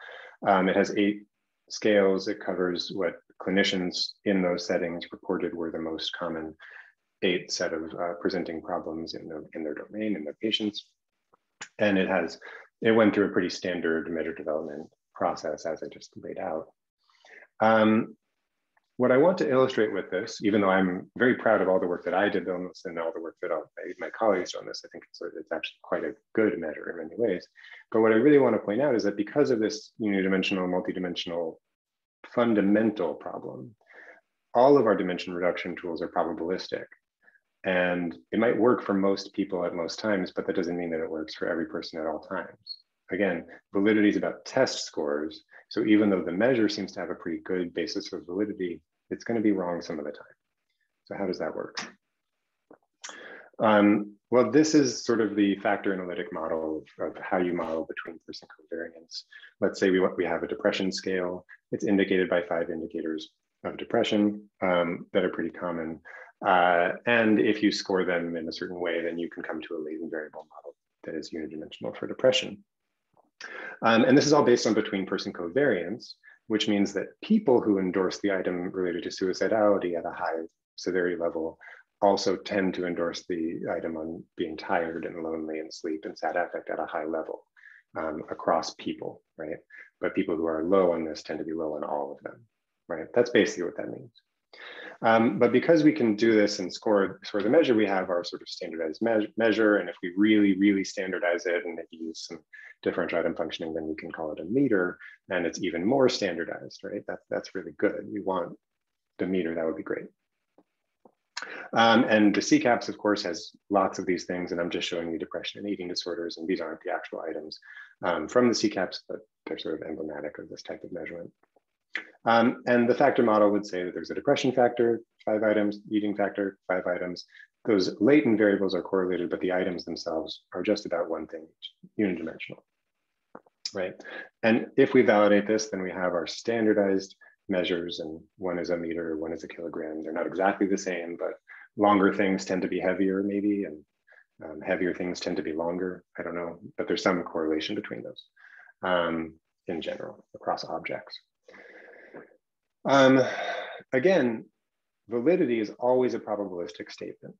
Um, it has eight scales. It covers what clinicians in those settings reported were the most common eight set of uh, presenting problems in, the, in their domain, in their patients and it has it went through a pretty standard measure development process as I just laid out. Um, what I want to illustrate with this, even though I'm very proud of all the work that I did on this and all the work that all, my, colleagues on this, I think it's, it's actually quite a good measure in many ways. But what I really want to point out is that because of this unidimensional, multidimensional fundamental problem, all of our dimension reduction tools are probabilistic. And it might work for most people at most times, but that doesn't mean that it works for every person at all times. Again, validity is about test scores. So even though the measure seems to have a pretty good basis for validity, it's going to be wrong some of the time. So how does that work? Um, well, this is sort of the factor analytic model of, of how you model between person covariance. Let's say we, we have a depression scale. It's indicated by five indicators of depression um, that are pretty common. Uh, and if you score them in a certain way, then you can come to a latent variable model that is unidimensional for depression. Um, and this is all based on between person covariance, which means that people who endorse the item related to suicidality at a high severity level also tend to endorse the item on being tired and lonely and sleep and sad affect at a high level um, across people, right? But people who are low on this tend to be low on all of them, right? That's basically what that means. Um, but because we can do this and score, score the measure, we have our sort of standardized me measure. And if we really, really standardize it and maybe use some differential item functioning, then we can call it a meter and it's even more standardized, right? That, that's really good. We want the meter, that would be great. Um, and the CCAPS, of course, has lots of these things, and I'm just showing you depression and eating disorders, and these aren't the actual items um, from the CCAPS, but they're sort of emblematic of this type of measurement. Um, and the factor model would say that there's a depression factor, five items, eating factor, five items. Those latent variables are correlated, but the items themselves are just about one thing, unidimensional, right? And if we validate this, then we have our standardized measures and one is a meter, one is a kilogram. They're not exactly the same, but longer things tend to be heavier maybe, and um, heavier things tend to be longer. I don't know, but there's some correlation between those um, in general across objects. Um, again, validity is always a probabilistic statement.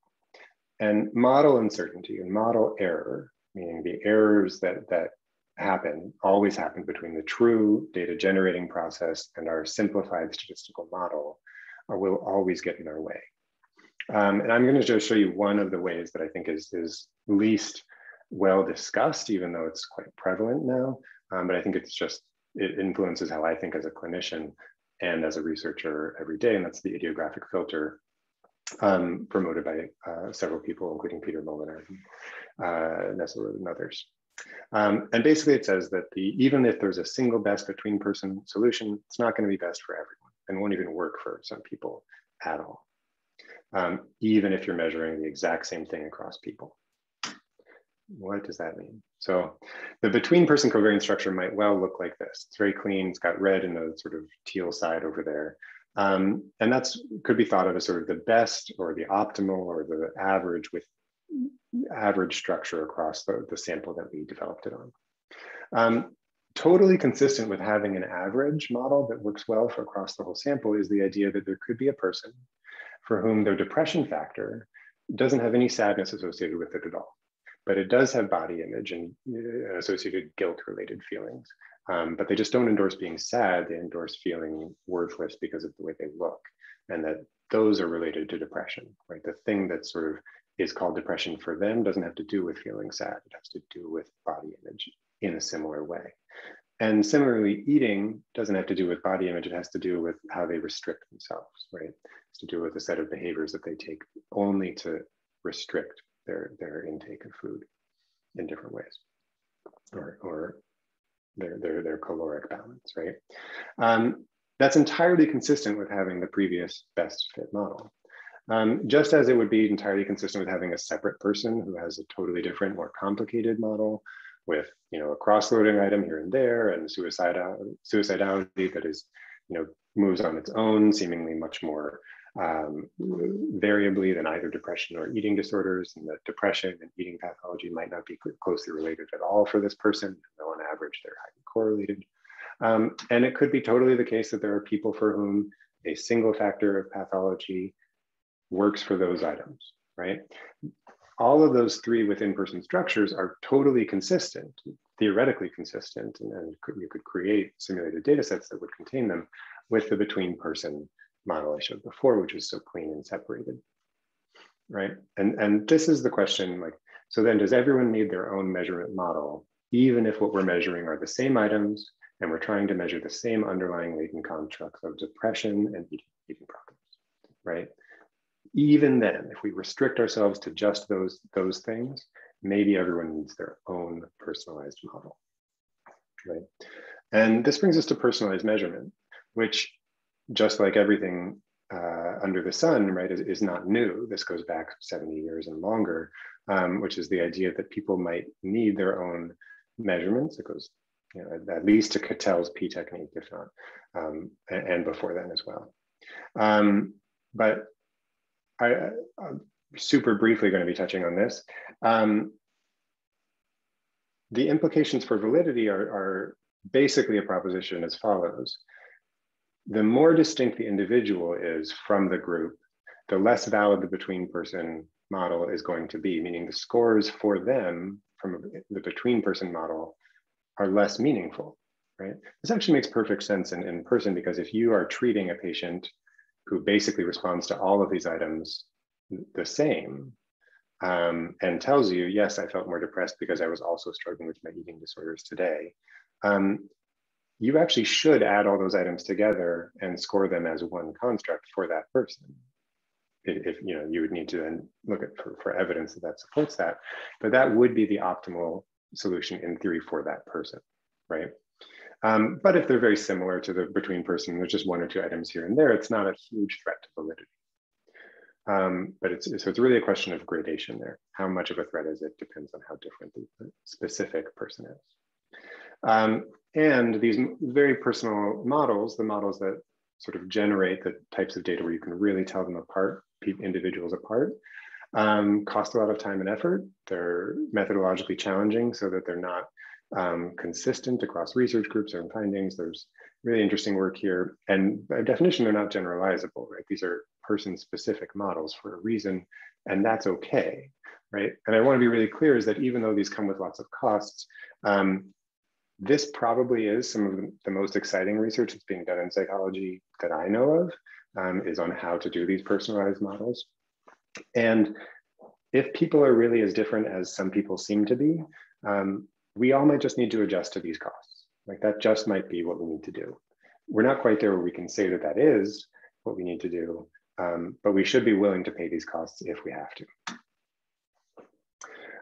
And model uncertainty and model error, meaning the errors that, that happen, always happen between the true data generating process and our simplified statistical model, or will always get in our way. Um, and I'm going to just show you one of the ways that I think is, is least well discussed, even though it's quite prevalent now. Um, but I think it's just, it influences how I think as a clinician and as a researcher every day, and that's the idiographic filter um, promoted by uh, several people, including Peter Molenaar, uh, Nessler, and others. Um, and basically it says that the, even if there's a single best between person solution, it's not gonna be best for everyone and won't even work for some people at all. Um, even if you're measuring the exact same thing across people. What does that mean? So the between person covariance structure might well look like this. It's very clean, it's got red and the sort of teal side over there. Um, and that's could be thought of as sort of the best or the optimal or the average with average structure across the, the sample that we developed it on. Um, totally consistent with having an average model that works well for across the whole sample is the idea that there could be a person for whom their depression factor doesn't have any sadness associated with it at all, but it does have body image and uh, associated guilt related feelings. Um, but they just don't endorse being sad, they endorse feeling worthless because of the way they look. And that those are related to depression, right? The thing that sort of is called depression for them doesn't have to do with feeling sad. It has to do with body image in a similar way. And similarly, eating doesn't have to do with body image. It has to do with how they restrict themselves, right? It's to do with a set of behaviors that they take only to restrict their, their intake of food in different ways or, or their, their, their caloric balance, right? Um, that's entirely consistent with having the previous best fit model. Um, just as it would be entirely consistent with having a separate person who has a totally different, more complicated model with you know a cross-loading item here and there and suicidality, suicidality that is you know moves on its own, seemingly much more um, variably than either depression or eating disorders, and that depression and eating pathology might not be closely related at all for this person, though on average they're highly correlated. Um, and it could be totally the case that there are people for whom a single factor of pathology works for those items, right? All of those three within person structures are totally consistent, theoretically consistent, and, and you could create simulated data sets that would contain them with the between person model I showed before, which was so clean and separated, right? And, and this is the question, like, so then does everyone need their own measurement model, even if what we're measuring are the same items and we're trying to measure the same underlying latent constructs of depression and eating, eating problems, right? even then, if we restrict ourselves to just those, those things, maybe everyone needs their own personalized model, right? And this brings us to personalized measurement, which just like everything uh, under the sun, right, is, is, not new. This goes back 70 years and longer, um, which is the idea that people might need their own measurements. It goes you know, at least to Cattell's P technique, if not, um, and, and, before then as well. Um, but I, am super briefly going to be touching on this. Um, the implications for validity are, are basically a proposition as follows. The more distinct the individual is from the group, the less valid the between person model is going to be, meaning the scores for them from the between person model are less meaningful, right? This actually makes perfect sense in, in person because if you are treating a patient who basically responds to all of these items the same um, and tells you, yes, I felt more depressed because I was also struggling with my eating disorders today. Um, you actually should add all those items together and score them as one construct for that person. If, if you know, you would need to then look at for, for evidence that that supports that, but that would be the optimal solution in theory for that person, right? Um, but if they're very similar to the between person, there's just one or two items here and there, it's not a huge threat to validity. Um, but it's, so it's really a question of gradation there. How much of a threat is it depends on how different the specific person is. Um, and these very personal models, the models that sort of generate the types of data where you can really tell them apart, individuals apart, um, cost a lot of time and effort. They're methodologically challenging so that they're not um, consistent across research groups and findings. There's really interesting work here. And by definition, they're not generalizable, right? These are person specific models for a reason, and that's okay, right? And I wanna be really clear is that even though these come with lots of costs, um, this probably is some of the, most exciting research that's being done in psychology that I know of, um, is on how to do these personalized models. And if people are really as different as some people seem to be, um, we all might just need to adjust to these costs. Like that just might be what we need to do. We're not quite there where we can say that that is what we need to do, um, but we should be willing to pay these costs if we have to.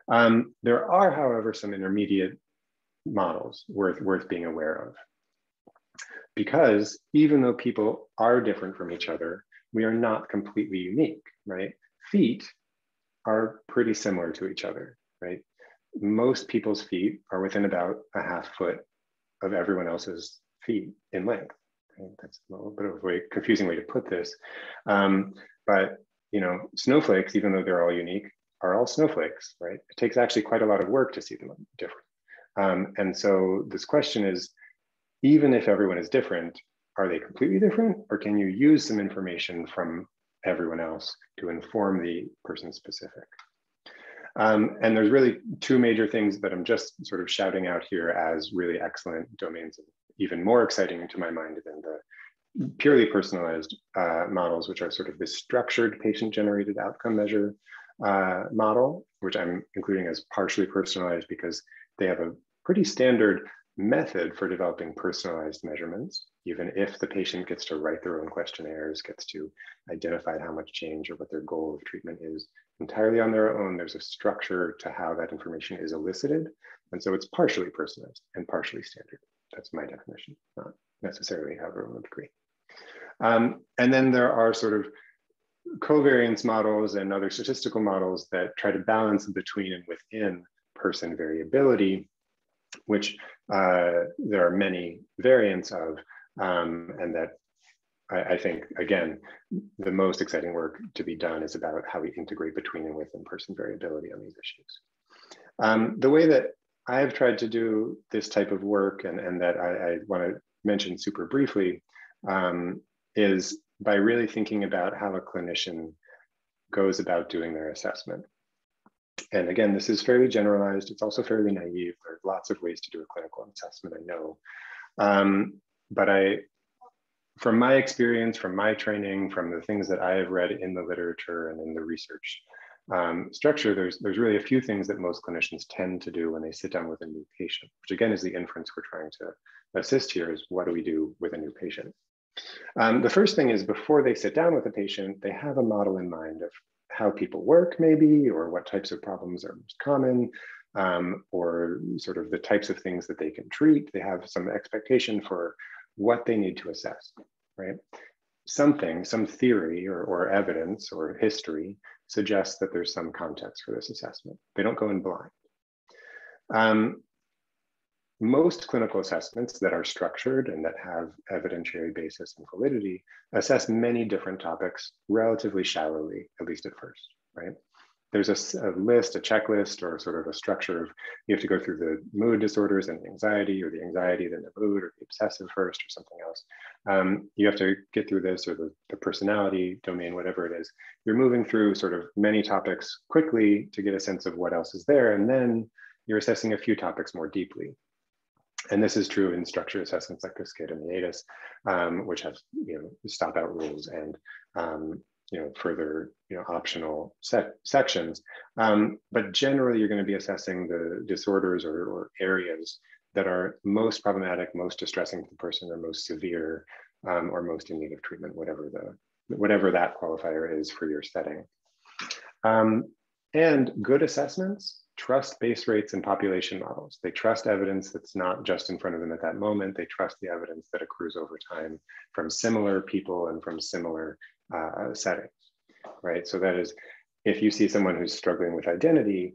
Um, there are, however, some intermediate models worth, worth being aware of. Because even though people are different from each other, we are not completely unique, right? Feet are pretty similar to each other, right? Most people's feet are within about a half foot of everyone else's feet in length. That's a little bit of a way, confusing way to put this. Um, but you know, snowflakes, even though they're all unique, are all snowflakes, right? It takes actually quite a lot of work to see them different. Um, and so this question is, even if everyone is different, are they completely different? Or can you use some information from everyone else to inform the person specific? Um, and there's really two major things that I'm just sort of shouting out here as really excellent domains, even more exciting to my mind than the purely personalized uh, models, which are sort of this structured patient generated outcome measure uh, model, which I'm including as partially personalized because they have a pretty standard method for developing personalized measurements, even if the patient gets to write their own questionnaires, gets to identify how much change or what their goal of treatment is entirely on their own, there's a structure to how that information is elicited. And so it's partially personalized and partially standard. That's my definition, not necessarily how everyone would agree. Um, and then there are sort of covariance models and other statistical models that try to balance between and within person variability, which uh, there are many variants of, um, and that I, I, think, again, the most exciting work to be done is about how we integrate between and within person variability on these issues. Um, the way that I've tried to do this type of work and, and that I, I want to mention super briefly um, is by really thinking about how a clinician goes about doing their assessment. And again, this is fairly generalized. It's also fairly naive. There are lots of ways to do a clinical assessment, I know. Um, but I, from my experience, from my training, from the things that I have read in the literature and in the research um, structure, there's, there's really a few things that most clinicians tend to do when they sit down with a new patient, which again is the inference we're trying to assist here is what do we do with a new patient? Um, the first thing is before they sit down with a patient, they have a model in mind of how people work maybe, or what types of problems are most common, um, or sort of the types of things that they can treat. They have some expectation for what they need to assess, right? Something, some theory or, or evidence or history suggests that there's some context for this assessment. They don't go in blind. Um, most clinical assessments that are structured and that have evidentiary basis and validity assess many different topics relatively shallowly, at least at first, right? There's a, a, list, a checklist, or sort of a structure of you have to go through the mood disorders and anxiety, or the anxiety, then the mood, or the obsessive first, or something else. Um, you have to get through this, or the, the personality domain, whatever it is. You're moving through sort of many topics quickly to get a sense of what else is there, and then you're assessing a few topics more deeply and this is true in structured assessments like Cascade and the ADIS, um, which have you know stop out rules and um, you know further you know optional set sections. Um, but generally, you're going to be assessing the disorders or, or, areas that are most problematic, most distressing to the person, or most severe, um, or most in need of treatment, whatever the whatever that qualifier is for your setting. Um, and good assessments trust base rates and population models. They trust evidence that's not just in front of them at that moment. They trust the evidence that accrues over time from similar people and from similar uh, settings, right? So that is, if you see someone who's struggling with identity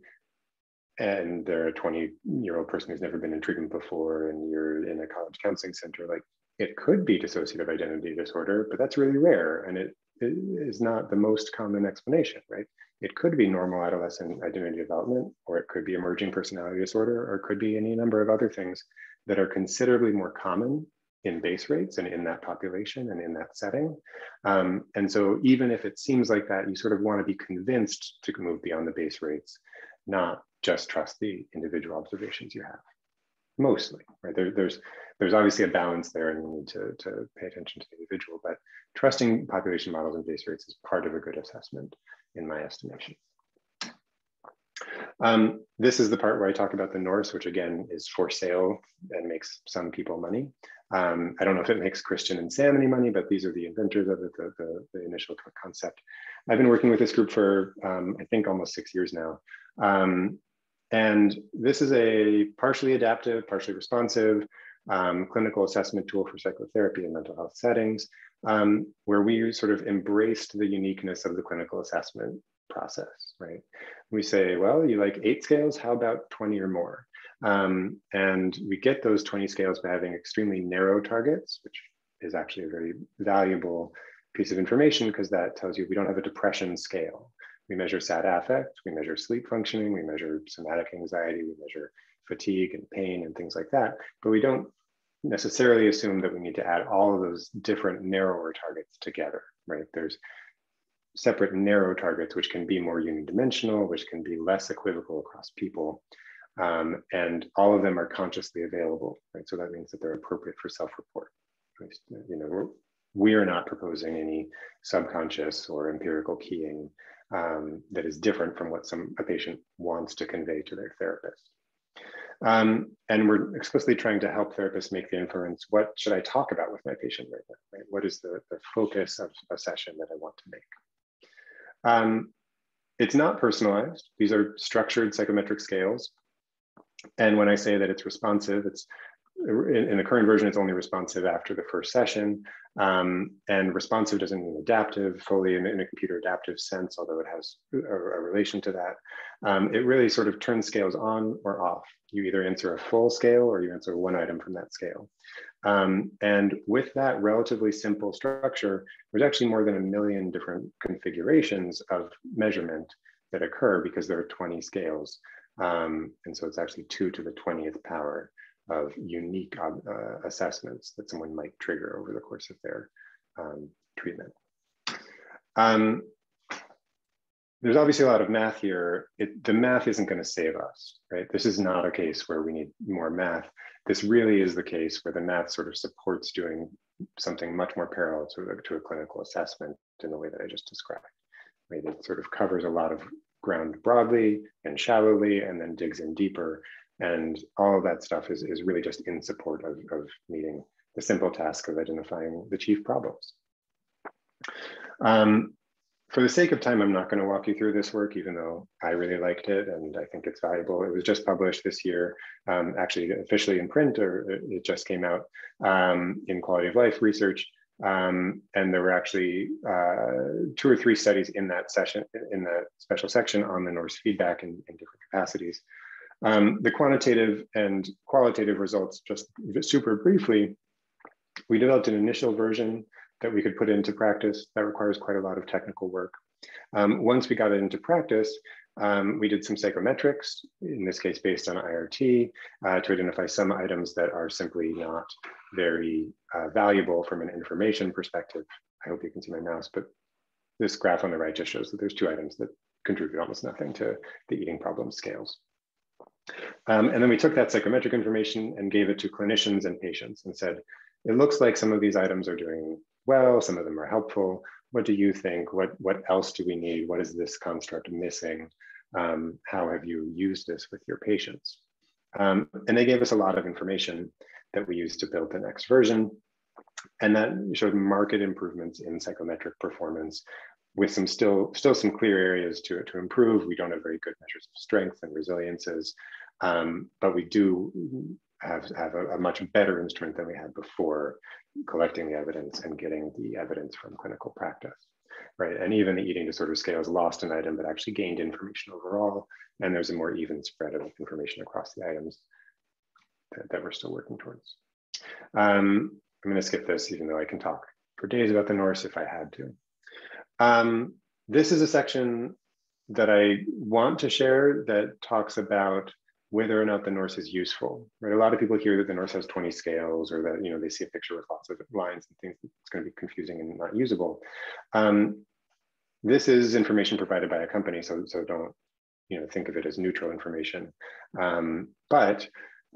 and they're a 20 year old person who's never been in treatment before and you're in a college counseling center, like it could be dissociative identity disorder, but that's really rare and it is not the most common explanation, right? It could be normal adolescent identity development, or it could be emerging personality disorder, or it could be any number of other things that are considerably more common in base rates and in that population and in that setting. Um, and so even if it seems like that, you sort of want to be convinced to move beyond the base rates, not just trust the individual observations you have. Mostly, right? There, there's there's obviously a balance there and we need to, to pay attention to the individual, but trusting population models and base rates is part of a good assessment in my estimation. Um, this is the part where I talk about the Norse, which again is for sale and makes some people money. Um, I don't know if it makes Christian and Sam any money, but these are the inventors of it, the, the, the initial concept. I've been working with this group for, um, I think, almost six years now. And this is a partially adaptive, partially responsive um, clinical assessment tool for psychotherapy in mental health settings, um, where we sort of embraced the uniqueness of the clinical assessment process, right? We say, well, you like eight scales, how about 20 or more? Um, and we get those 20 scales by having extremely narrow targets, which is actually a very valuable piece of information because that tells you we don't have a depression scale. We measure SAD affect, we measure sleep functioning, we measure somatic anxiety, we measure fatigue and pain and things like that, but we don't necessarily assume that we need to add all of those different narrower targets together, right? There's separate narrow targets, which can be more unidimensional, which can be less equivocal across people. Um, and all of them are consciously available, right? So that means that they're appropriate for self-report. You know, we're, we are not proposing any subconscious or empirical keying um, that is different from what some a patient wants to convey to their therapist. Um, and we're explicitly trying to help therapists make the inference, what should I talk about with my patient right now? Right? What is the, the focus of a session that I want to make? Um, it's not personalized. These are structured psychometric scales. And when I say that it's responsive, it's in, in, the current version, it's only responsive after the first session. Um, and responsive doesn't mean adaptive fully in, in, a computer adaptive sense, although it has a, a relation to that. Um, it really sort of turns scales on or off. You either answer a full scale or you answer one item from that scale. Um, and with that relatively simple structure, there's actually more than a million different configurations of measurement that occur because there are 20 scales. Um, and so it's actually two to the 20th power of unique uh, assessments that someone might trigger over the course of their um, treatment. Um, there's obviously a lot of math here. It, the math isn't going to save us, right? This is not a case where we need more math. This really is the case where the math sort of supports doing something much more parallel to, to a clinical assessment in the way that I just described. Right? It sort of covers a lot of ground broadly and shallowly and then digs in deeper and all of that stuff is, is really just in support of, of meeting the simple task of identifying the chief problems. Um, for the sake of time, I'm not going to walk you through this work, even though I really liked it and I think it's valuable. It was just published this year, um, actually officially in print, or it just came out um, in Quality of Life Research. Um, and there were actually uh, two or three studies in that session, in the special section on the NORSE feedback in, in different capacities. Um, the quantitative and qualitative results, just super briefly, we developed an initial version that we could put into practice that requires quite a lot of technical work. Um, once we got it into practice, um, we did some psychometrics, in this case based on IRT, uh, to identify some items that are simply not very uh, valuable from an information perspective. I hope you can see my mouse, but this graph on the right just shows that there's two items that contribute almost nothing to the eating problem scales. Um, and then we took that psychometric information and gave it to clinicians and patients and said, it looks like some of these items are doing well, some of them are helpful. What do you think? What, what else do we need? What is this construct missing? Um, how have you used this with your patients? Um, and they gave us a lot of information that we used to build the next version. And that showed marked improvements in psychometric performance with some still still some clear areas to, to improve. We don't have very good measures of strength and resiliences, um, but we do have, have a, a, much better instrument than we had before collecting the evidence and getting the evidence from clinical practice, right? And even the eating disorder scales lost an item, but actually gained information overall. And there's a more even spread of information across the items that, that we're still working towards. Um, I'm gonna skip this, even though I can talk for days about the NORSE if I had to. Um, this is a section that I want to share that talks about whether or not the NORSE is useful. Right? A lot of people hear that the NORSE has 20 scales or that you know they see a picture with lots of lines and things it's going to be confusing and not usable. Um, this is information provided by a company, so, so don't you know think of it as neutral information. Um, but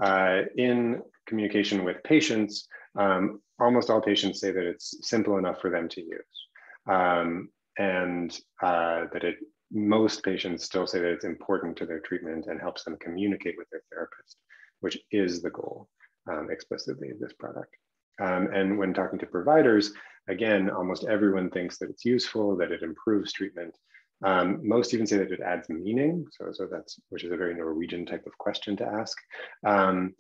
uh, in communication with patients, um, almost all patients say that it's simple enough for them to use um, and uh, that it most patients still say that it's important to their treatment and helps them communicate with their therapist, which is the goal um, explicitly of this product. Um, and when talking to providers, again, almost everyone thinks that it's useful, that it improves treatment, Um, most even say that it adds meaning. So, so that's, which is a very Norwegian type of question to ask. Um,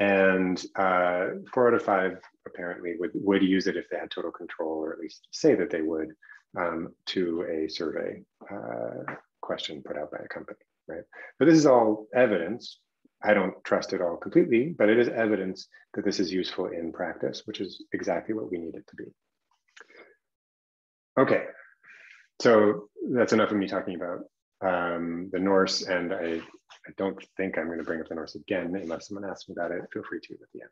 and uh, four out of five apparently would, would use it if they had total control, or at least say that they would, um, to a survey uh, question put out by a company, right? But this is all evidence. I don't trust it all completely, but it is evidence that this is useful in practice, which is exactly what we need it to be. Okay, so that's enough of me talking about um, the Norse, and I, I don't think I'm going to bring up the Norse again unless someone asks me about it. Feel free to at the end.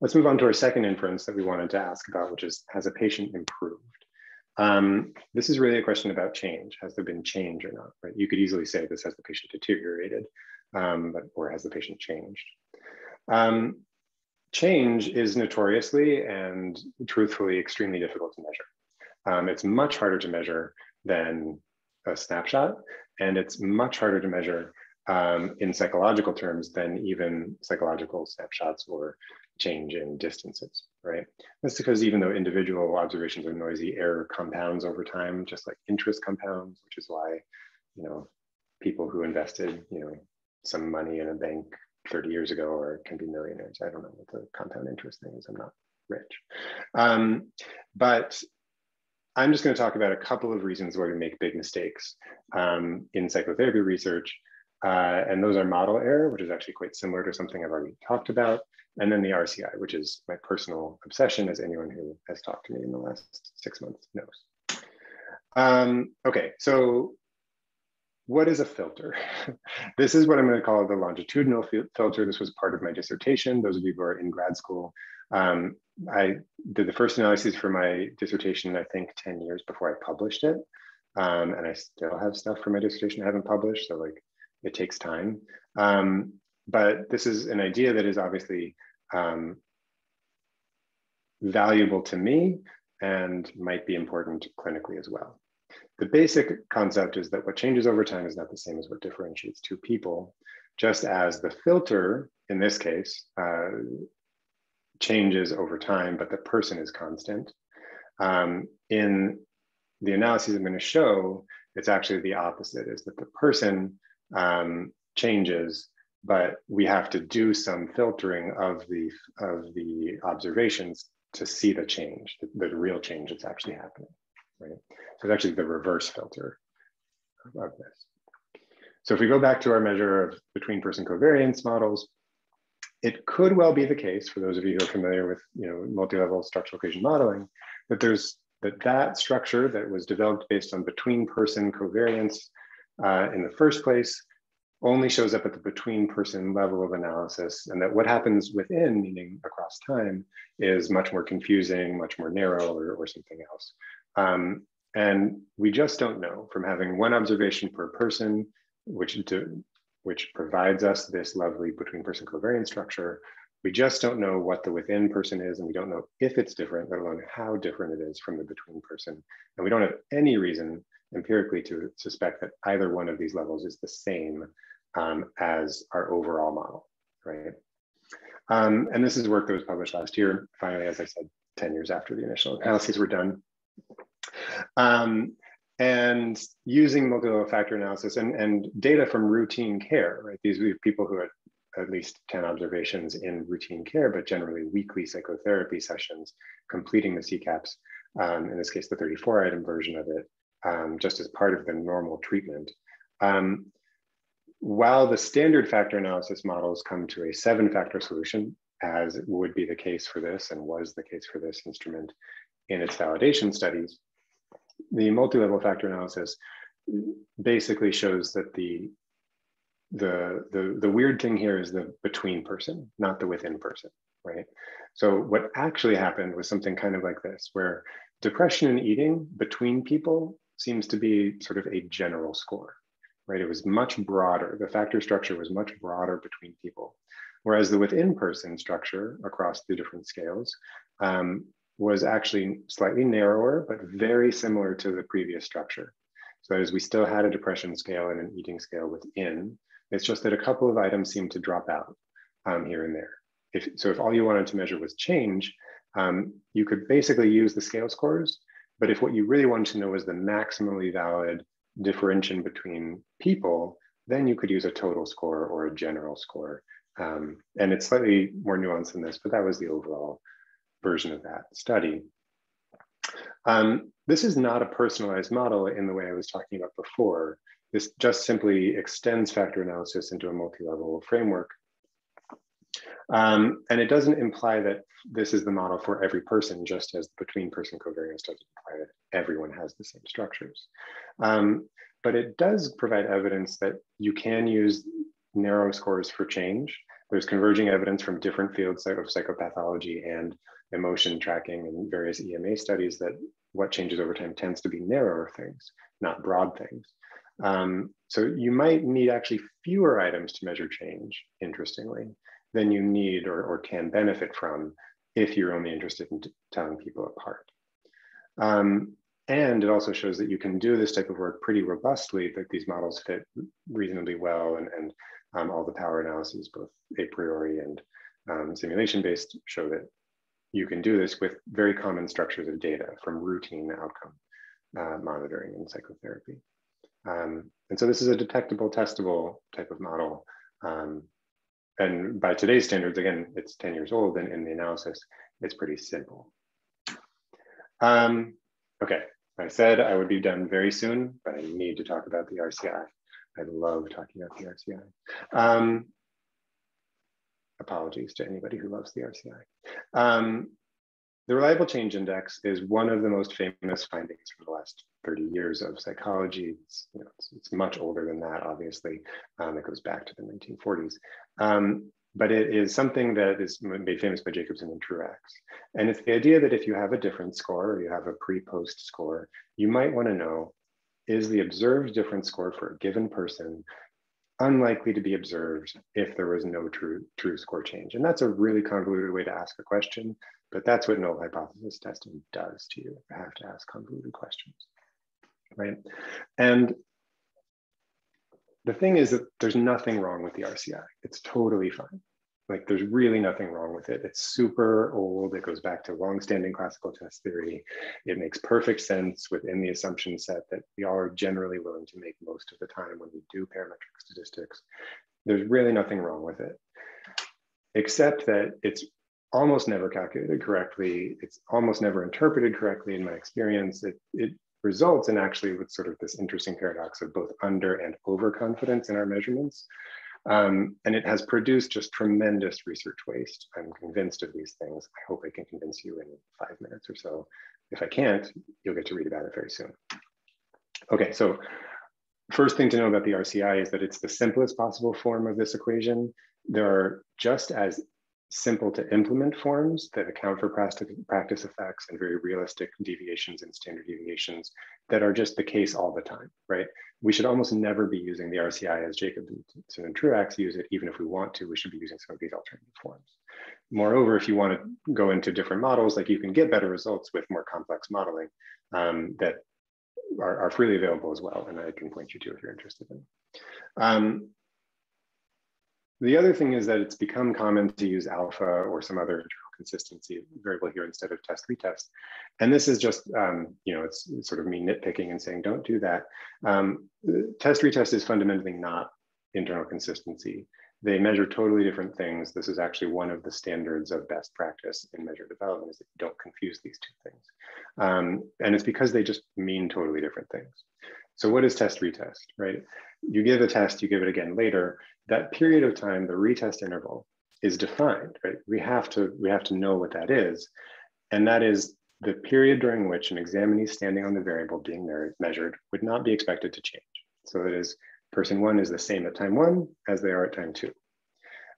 Let's move on to our second inference that we wanted to ask about, which is, has a patient improved? Um, this is really a question about change. Has there been change or not, right? You could easily say this has the patient deteriorated, um, but or has the patient changed? Um, change is notoriously and truthfully extremely difficult to measure. Um, it's much harder to measure than a snapshot, and it's much harder to measure um, in psychological terms than even psychological snapshots or change in distances, right? That's because even though individual observations are noisy, error compounds over time, just like interest compounds, which is why, you know, people who invested, you know, some money in a bank 30 years ago or can be millionaires. I don't know what the compound interest thing is. I'm not rich. Um, but I'm just going to talk about a couple of reasons where we make big mistakes um, in psychotherapy research. Uh, and those are model error, which is actually quite similar to something I've already talked about. And then the RCI, which is my personal obsession, as anyone who has talked to me in the last six months knows. Um, okay, so what is a filter? [LAUGHS] this is what I'm going to call the longitudinal filter. This was part of my dissertation. Those of you who are in grad school um, I did the first analyses for my dissertation, I think 10 years before I published it. Um, and I still have stuff for my dissertation I haven't published. So like it takes time. Um, but this is an idea that is obviously um, valuable to me and might be important clinically as well. The basic concept is that what changes over time is not the same as what differentiates two people, just as the filter, in this case, uh, changes over time, but the person is constant. Um, in the analyses I'm going to show, it's actually the opposite, is that the person um, changes, but we have to do some filtering of the, of the observations to see the change, the, the real change that's actually happening, right? So it's actually the reverse filter of this. So if we go back to our measure of between person covariance models, it could well be the case for those of you who are familiar with you know multi-level structural equation modeling that there's that that structure that was developed based on between person covariance uh, in the first place only shows up at the between person level of analysis and that what happens within meaning across time is much more confusing much more narrow or, or something else um, and we just don't know from having one observation per person which to, which provides us this lovely between person covariance structure. We just don't know what the within person is, and we don't know if it's different, let alone how different it is from the between person. And we don't have any reason empirically to suspect that either one of these levels is the same um, as our overall model, right? Um, and this is work that was published last year, finally, as I said, 10 years after the initial analyses were done. Um, and using multi-level factor analysis and, and data from routine care, right? These are people who had at least 10 observations in routine care, but generally weekly psychotherapy sessions, completing the CCAPS, um, in this case, the 34 item version of it, um, just as part of the normal treatment. Um, while the standard factor analysis models come to a seven factor solution, as would be the case for this and was the case for this instrument in its validation studies, the multi-level factor analysis basically shows that the the the the weird thing here is the between person, not the within person, right? So what actually happened was something kind of like this, where depression and eating between people seems to be sort of a general score, right? It was much broader. The factor structure was much broader between people, whereas the within person structure across the different scales um, was actually slightly narrower, but very similar to the previous structure. So as we still had a depression scale and an eating scale within, it's just that a couple of items seem to drop out um, here and there. If, so if all you wanted to measure was change, um, you could basically use the scale scores, But if what you really wanted to know was the maximally valid differentiation between people, then you could use a total score or a general score. Um, and it's slightly more nuanced than this, but that was the overall version of that study. Um, this is not a personalized model in the way I was talking about before. This just simply extends factor analysis into a multi-level framework. Um, and it doesn't imply that this is the model for every person, just as the between person covariance doesn't imply that everyone has the same structures. Um, but it does provide evidence that you can use narrow scores for change. There's converging evidence from different fields of psychopathology and emotion tracking and various EMA studies that what changes over time tends to be narrower things, not broad things. Um, so you might need actually fewer items to measure change, interestingly, than you need or, or can benefit from if you're only interested in telling people apart. Um, and it also shows that you can do this type of work pretty robustly, that these models fit reasonably well and, and um, all the power analyses, both a priori and um, simulation-based, show that you can do this with very common structures of data from routine outcome uh, monitoring and psychotherapy. Um, and so this is a detectable, testable type of model. Um, and by today's standards, again, it's 10 years old and in the analysis, it's pretty simple. Um, okay, I said I would be done very soon, but I need to talk about the RCI. I love talking about the RCI. Um, apologies to anybody who loves the RCI. Um, the Reliable Change Index is one of the most famous findings from the last 30 years of psychology. It's, you know, it's, it's much older than that, obviously. Um, it goes back to the 1940s. Um, but it is something that is made famous by Jacobson and Truax. And it's the idea that if you have a different score or you have a pre-post score, you might want to know, is the observed difference score for a given person unlikely to be observed if there was no true, true score change. And that's a really convoluted way to ask a question, but that's what null hypothesis testing does to you. You have to ask convoluted questions, right? And the thing is that there's nothing wrong with the RCI. It's totally fine. Like there's really nothing wrong with it. It's super old. It goes back to longstanding classical test theory. It makes perfect sense within the assumption set that we are generally willing to make most of the time when we do parametric statistics. There's really nothing wrong with it, except that it's almost never calculated correctly. It's almost never interpreted correctly in my experience. It, it results in actually with sort of this interesting paradox of both under and overconfidence in our measurements. Um, and it has produced just tremendous research waste. I'm convinced of these things. I hope I can convince you in five minutes or so. If I can't, you'll get to read about it very soon. Okay, so first thing to know about the RCI is that it's the simplest possible form of this equation. There are just as simple to implement forms that account for practice effects and very realistic deviations and standard deviations that are just the case all the time, right? We should almost never be using the RCI as Jacobson and Truax use it, even if we want to, we should be using some of these alternative forms. Moreover, if you want to go into different models, like you can get better results with more complex modeling um, that are, are, freely available as well, and I can point you to if you're interested in. Um, the other thing is that it's become common to use alpha or some other internal consistency variable here instead of test retest. And this is just, um, you know, it's, sort of me nitpicking and saying, don't do that. Um, test retest is fundamentally not internal consistency. They measure totally different things. This is actually one of the standards of best practice in measure development is that you don't confuse these two things. Um, and it's because they just mean totally different things. So what is test retest, right? You give a test, you give it again later. That period of time, the retest interval, is defined, right? We have to we have to know what that is, and that is the period during which an examinee standing on the variable being measured would not be expected to change. So it is person one is the same at time one as they are at time two.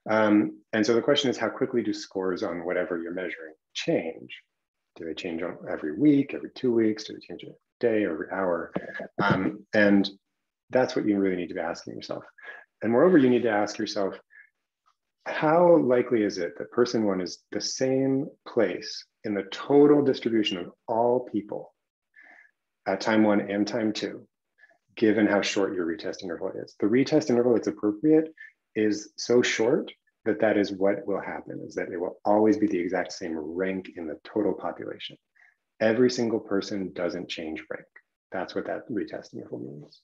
Um, and so the question is, how quickly do scores on whatever you're measuring change? Do they change on every week, every two weeks? Do they change every day or hour? Um, and that's what you really need to be asking yourself. And moreover, you need to ask yourself, how likely is it that person one is the same place in the total distribution of all people at time one and time two, given how short your retest interval is? The retest interval that's appropriate is so short that that is what will happen, is that it will always be the exact same rank in the total population. Every single person doesn't change rank. That's what that retest interval means.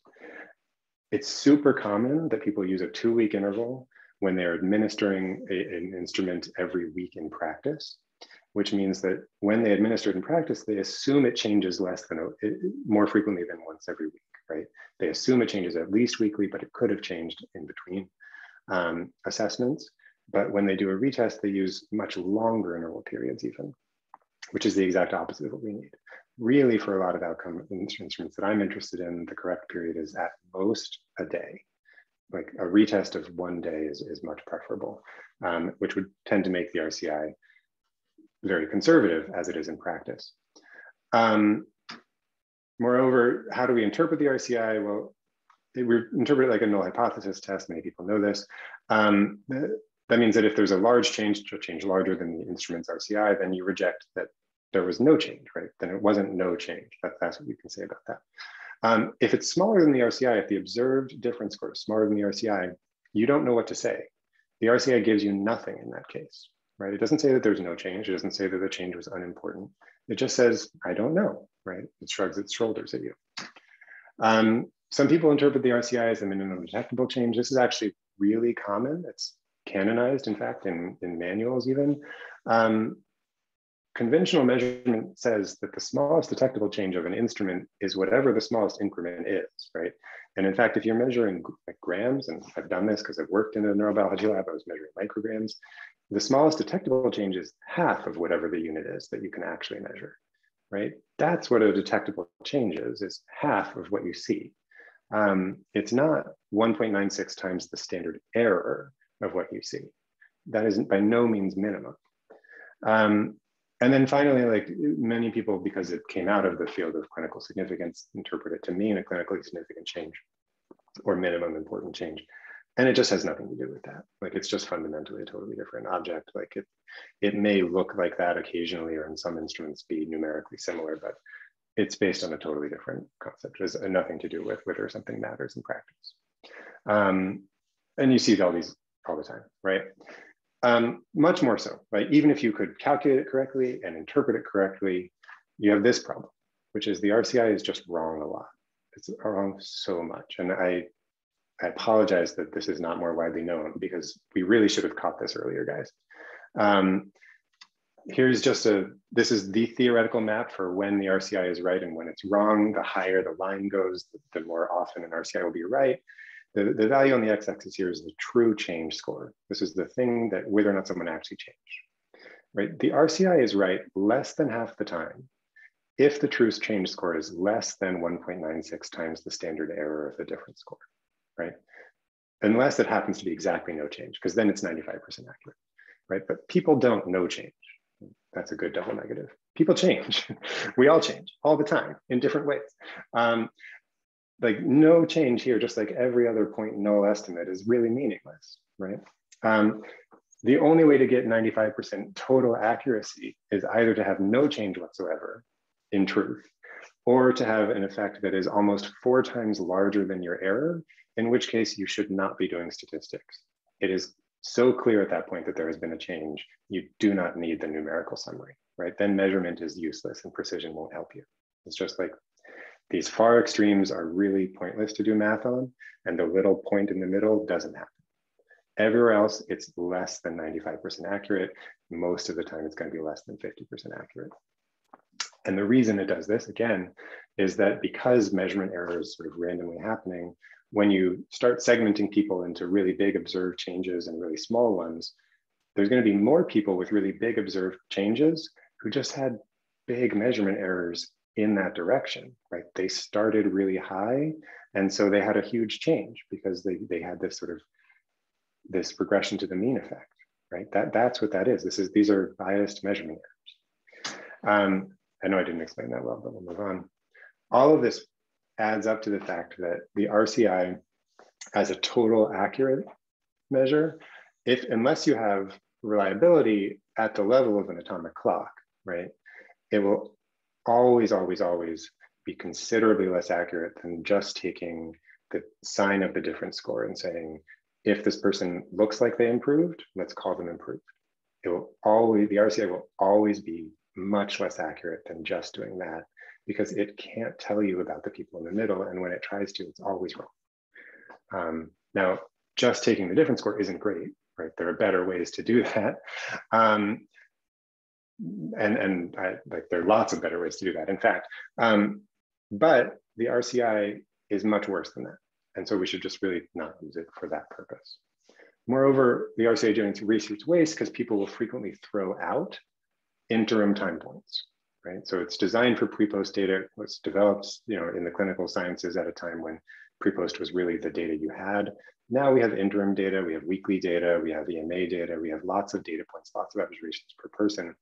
It's super common that people use a two week interval when they're administering a, an instrument every week in practice, which means that when they administer it in practice, they assume it changes less than, a, more frequently than once every week, right? They assume it changes at least weekly, but it could have changed in between um, assessments. But when they do a retest, they use much longer interval periods even, which is the exact opposite of what we need. Really, for a lot of outcome instruments that I'm interested in, the correct period is at most a day. Like a retest of one day is, is much preferable, um, which would tend to make the RCI very conservative as it is in practice. Um, moreover, how do we interpret the RCI? Well, we interpret it like a null hypothesis test. Many people know this. Um, that means that if there's a large change, a change larger than the instrument's RCI, then you reject that there was no change, right? Then it wasn't no change. That, that's what you can say about that. Um, if it's smaller than the RCI, if the observed difference score is smaller than the RCI, you don't know what to say. The RCI gives you nothing in that case, right? It doesn't say that there's no change. It doesn't say that the change was unimportant. It just says, I don't know, right? It shrugs its shoulders at you. Um, some people interpret the RCI as a minimum detectable change. This is actually really common. It's canonized, in fact, in, in manuals even. Um, conventional measurement says that the smallest detectable change of an instrument is whatever the smallest increment is, right? And in fact, if you're measuring grams, and I've done this because I've worked in a neurobiology lab, I was measuring micrograms, the smallest detectable change is half of whatever the unit is that you can actually measure, right? That's what a detectable change is, is half of what you see. Um, it's not 1.96 times the standard error of what you see. That isn't by no means minimum. Um, and then finally, like many people, because it came out of the field of clinical significance, interpret it to mean a clinically significant change or minimum important change. And it just has nothing to do with that. Like it's just fundamentally a totally different object. Like it, it may look like that occasionally, or in some instruments be numerically similar, but it's based on a totally different concept. It has nothing to do with whether something matters in practice. Um, and you see all these all the time, right? Um, much more so, right? Even if you could calculate it correctly and interpret it correctly, you have this problem, which is the RCI is just wrong a lot. It's wrong so much. And I, I apologize that this is not more widely known because we really should have caught this earlier, guys. Um, here's just a, this is the theoretical map for when the RCI is right and when it's wrong. The higher the line goes, the more often an RCI will be right. The, the value on the x-axis here is the true change score. This is the thing that whether or not someone actually changed, right? The RCI is right less than half the time if the true change score is less than 1.96 times the standard error of the difference score, right? Unless it happens to be exactly no change, because then it's 95% accurate, right? But people don't know change. That's a good double negative. People change. [LAUGHS] we all change all the time in different ways. Um, like no change here, just like every other point null estimate is really meaningless, right? Um, the only way to get 95% total accuracy is either to have no change whatsoever in truth, or to have an effect that is almost four times larger than your error, in which case you should not be doing statistics. It is so clear at that point that there has been a change, you do not need the numerical summary, right? Then measurement is useless and precision won't help you. It's just like these far extremes are really pointless to do math on, and the little point in the middle doesn't happen. Everywhere else, it's less than 95% accurate. Most of the time, it's going to be less than 50% accurate. And the reason it does this, again, is that because measurement error is sort of randomly happening, when you start segmenting people into really big observed changes and really small ones, there's going to be more people with really big observed changes who just had big measurement errors in that direction, right? They started really high. And so they had a huge change because they, they had this sort of, this regression to the mean effect, right? That, that's what that is. This is, these are biased measurement errors. Um, I know I didn't explain that well, but we'll move on. All of this adds up to the fact that the RCI as a total accurate measure, if unless you have reliability at the level of an atomic clock, right, it will always, always, always be considerably less accurate than just taking the sign of the difference score and saying, if this person looks like they improved, let's call them improved. It will always, the RCI will always be much less accurate than just doing that because it can't tell you about the people in the middle. And when it tries to, it's always wrong. Um, now, just taking the difference score isn't great, right? There are better ways to do [LAUGHS] that. Um, and and I, like there are lots of better ways to do that, in fact. Um, but the RCI is much worse than that. And so we should just really not use it for that purpose. Moreover, the RCI generates research waste because people will frequently throw out interim time points, right? So it's designed for pre-post data. It was developed, you know, in the clinical sciences at a time when pre-post was really the data you had. Now we have interim data, we have weekly data, we have EMA data, we have lots of data points, lots of observations per person.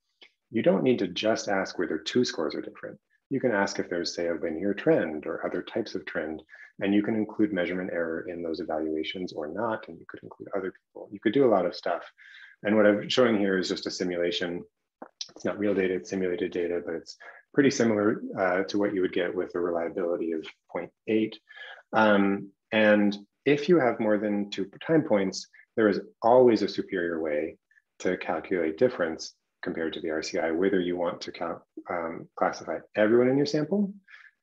You don't need to just ask whether two scores are different. You can ask if there's, say, a linear trend or other types of trend, and you can include measurement error in those evaluations or not, and you could include other people. You could do a lot of stuff. And what I'm showing here is just a simulation. It's not real data, it's simulated data, but it's pretty similar uh, to what you would get with a reliability of 0.8. Um, and if you have more than two time points, there is always a superior way to calculate difference compared to the RCI, whether you want to count, um, classify everyone in your sample,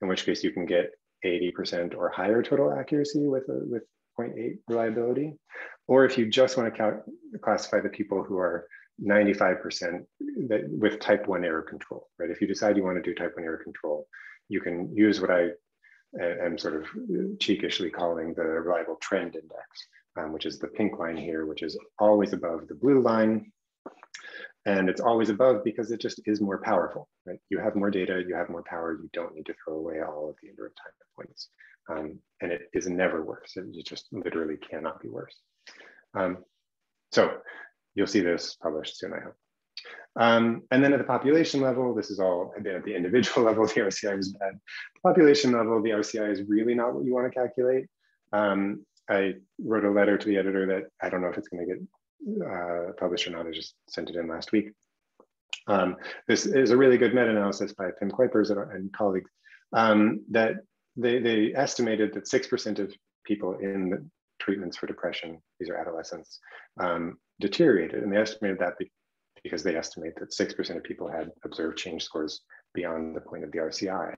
in which case you can get 80% or higher total accuracy with, a, with 0.8 reliability, or if you just want to count, classify the people who are 95% that, with type 1 error control, right? If you decide you want to do type 1 error control, you can use what I am sort of cheekishly calling the reliable trend index, um, which is the pink line here, which is always above the blue line. And it's always above because it just is more powerful, right? You have more data, you have more power, you don't need to throw away all of the interim time points. Um, and it is never worse. It just literally cannot be worse. Um, so you'll see this published soon, I hope. Um, and then at the population level, this is all at the individual [LAUGHS] level, the RCI was bad. The population level, the RCI is really not what you want to calculate. Um, I wrote a letter to the editor that I don't know if it's going to get uh, published or not. I just sent it in last week. Um, this is a really good meta-analysis by Pim Cuijpers and colleagues um, that they, they estimated that 6% of people in the treatments for depression, these are adolescents, um, deteriorated. And they estimated that because they estimate that 6% of people had observed change scores beyond the point of the RCI.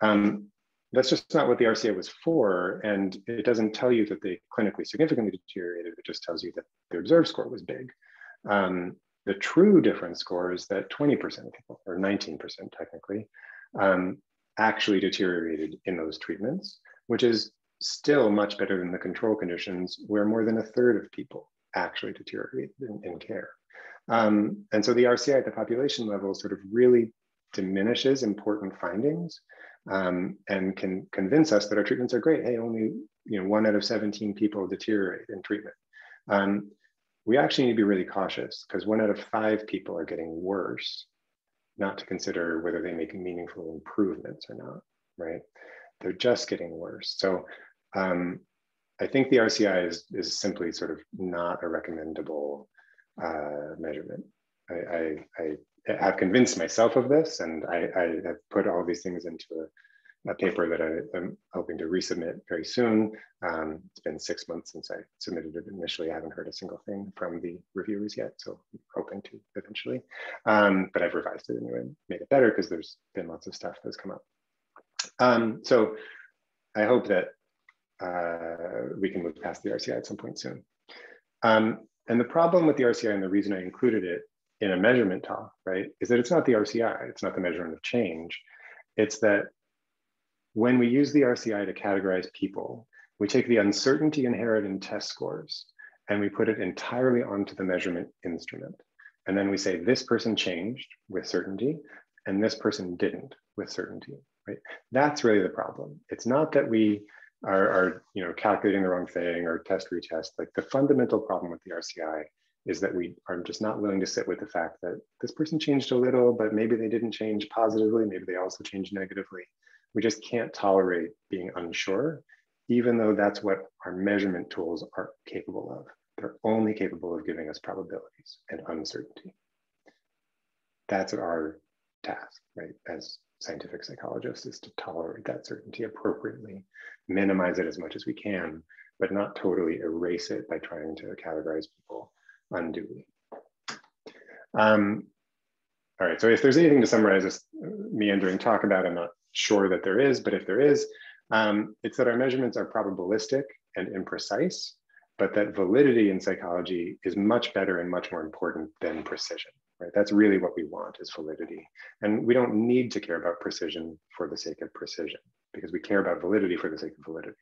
Um, that's just not what the RCI was for. And it doesn't tell you that they clinically significantly deteriorated. It just tells you that the observed score was big. Um, the true difference score is that 20% of people, or 19% technically, um, actually deteriorated in those treatments, which is still much better than the control conditions where more than a third of people actually deteriorated in, in care. Um, and so the RCI at the population level sort of really diminishes important findings um, and can convince us that our treatments are great. Hey, only you know one out of 17 people deteriorate in treatment. Um, we actually need to be really cautious because one out of five people are getting worse, not to consider whether they make meaningful improvements or not, right? They're just getting worse. So um, I think the RCI is, is simply sort of not a recommendable uh, measurement. I, I, I have convinced myself of this, and I, I have put all these things into a, a, paper that I am hoping to resubmit very soon. Um, it's been six months since I submitted it initially. I haven't heard a single thing from the reviewers yet, so I'm hoping to eventually. Um, but I've revised it anyway, made it better because there's been lots of stuff that's come up. Um, so I hope that uh, we can move past the RCI at some point soon. Um, and the problem with the RCI and the reason I included it in a measurement talk, right, is that it's not the RCI, it's not the measurement of change. It's that when we use the RCI to categorize people, we take the uncertainty inherent in test scores and we put it entirely onto the measurement instrument. And then we say this person changed with certainty and this person didn't with certainty, right? That's really the problem. It's not that we are, are you know calculating the wrong thing or test retest. Like the fundamental problem with the RCI is that we are just not willing to sit with the fact that this person changed a little, but maybe they didn't change positively, maybe they also changed negatively. We just can't tolerate being unsure, even though that's what our measurement tools are capable of. They're only capable of giving us probabilities and uncertainty. That's our task, right? As scientific psychologists is to tolerate that certainty appropriately, minimize it as much as we can, but not totally erase it by trying to categorize people unduly. Um, all right, so if there's anything to summarize this meandering talk about, I'm not sure that there is, but if there is, um, it's that our measurements are probabilistic and imprecise, but that validity in psychology is much better and much more important than precision, right? That's really what we want is validity. And we don't need to care about precision for the sake of precision because we care about validity for the sake of validity.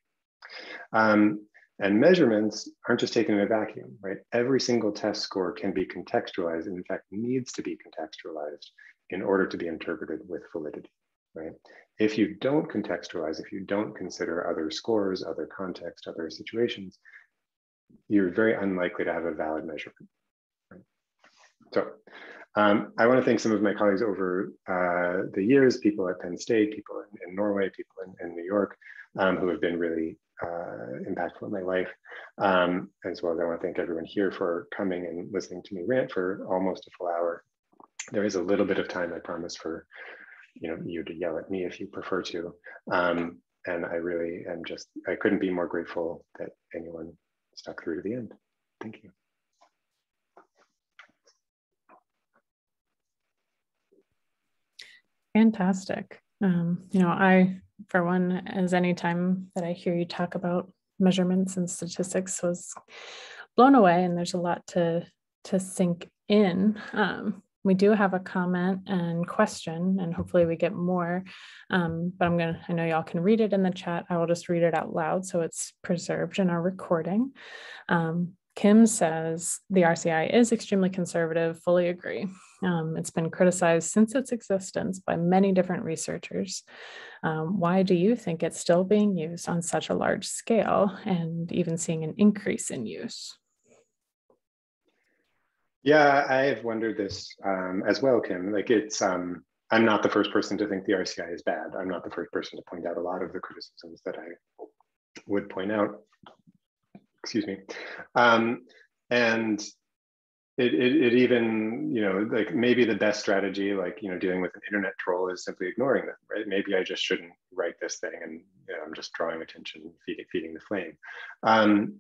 Um, and measurements aren't just taken in a vacuum, right? Every single test score can be contextualized and in fact needs to be contextualized in order to be interpreted with validity, right? If you don't contextualize, if you don't consider other scores, other context, other situations, you're very unlikely to have a valid measurement. Right? So um, I want to thank some of my colleagues over uh, the years, people at Penn State, people in, in Norway, people in, in New York, um, who have been really uh, impactful in my life. Um, as well as I want to thank everyone here for coming and listening to me rant for almost a full hour. There is a little bit of time, I promise, for you know you to yell at me if you prefer to. Um, and I really am just, I couldn't be more grateful that anyone stuck through to the end. Thank you. Fantastic. Um, you know, I, for one, as any time that I hear you talk about measurements and statistics was blown away and there's a lot to to sink in. Um, we do have a comment and question, and hopefully we get more. Um, but I'm gonna, I know y'all can read it in the chat. I will just read it out loud so it's preserved in our recording. Um, Kim says the RCI is extremely conservative, fully agree. Um, it's been criticized since its existence by many different researchers. Um, why do you think it's still being used on such a large scale and even seeing an increase in use? Yeah, I've wondered this um, as well, Kim. Like it's, um, I'm not the first person to think the RCI is bad. I'm not the first person to point out a lot of the criticisms that I would point out. Excuse me. Um, and it, it, it, even, you know, like maybe the best strategy, like, you know, dealing with an internet troll is simply ignoring them, right? Maybe I just shouldn't write this thing and you know, I'm just drawing attention, feeding, feeding the flame. Um,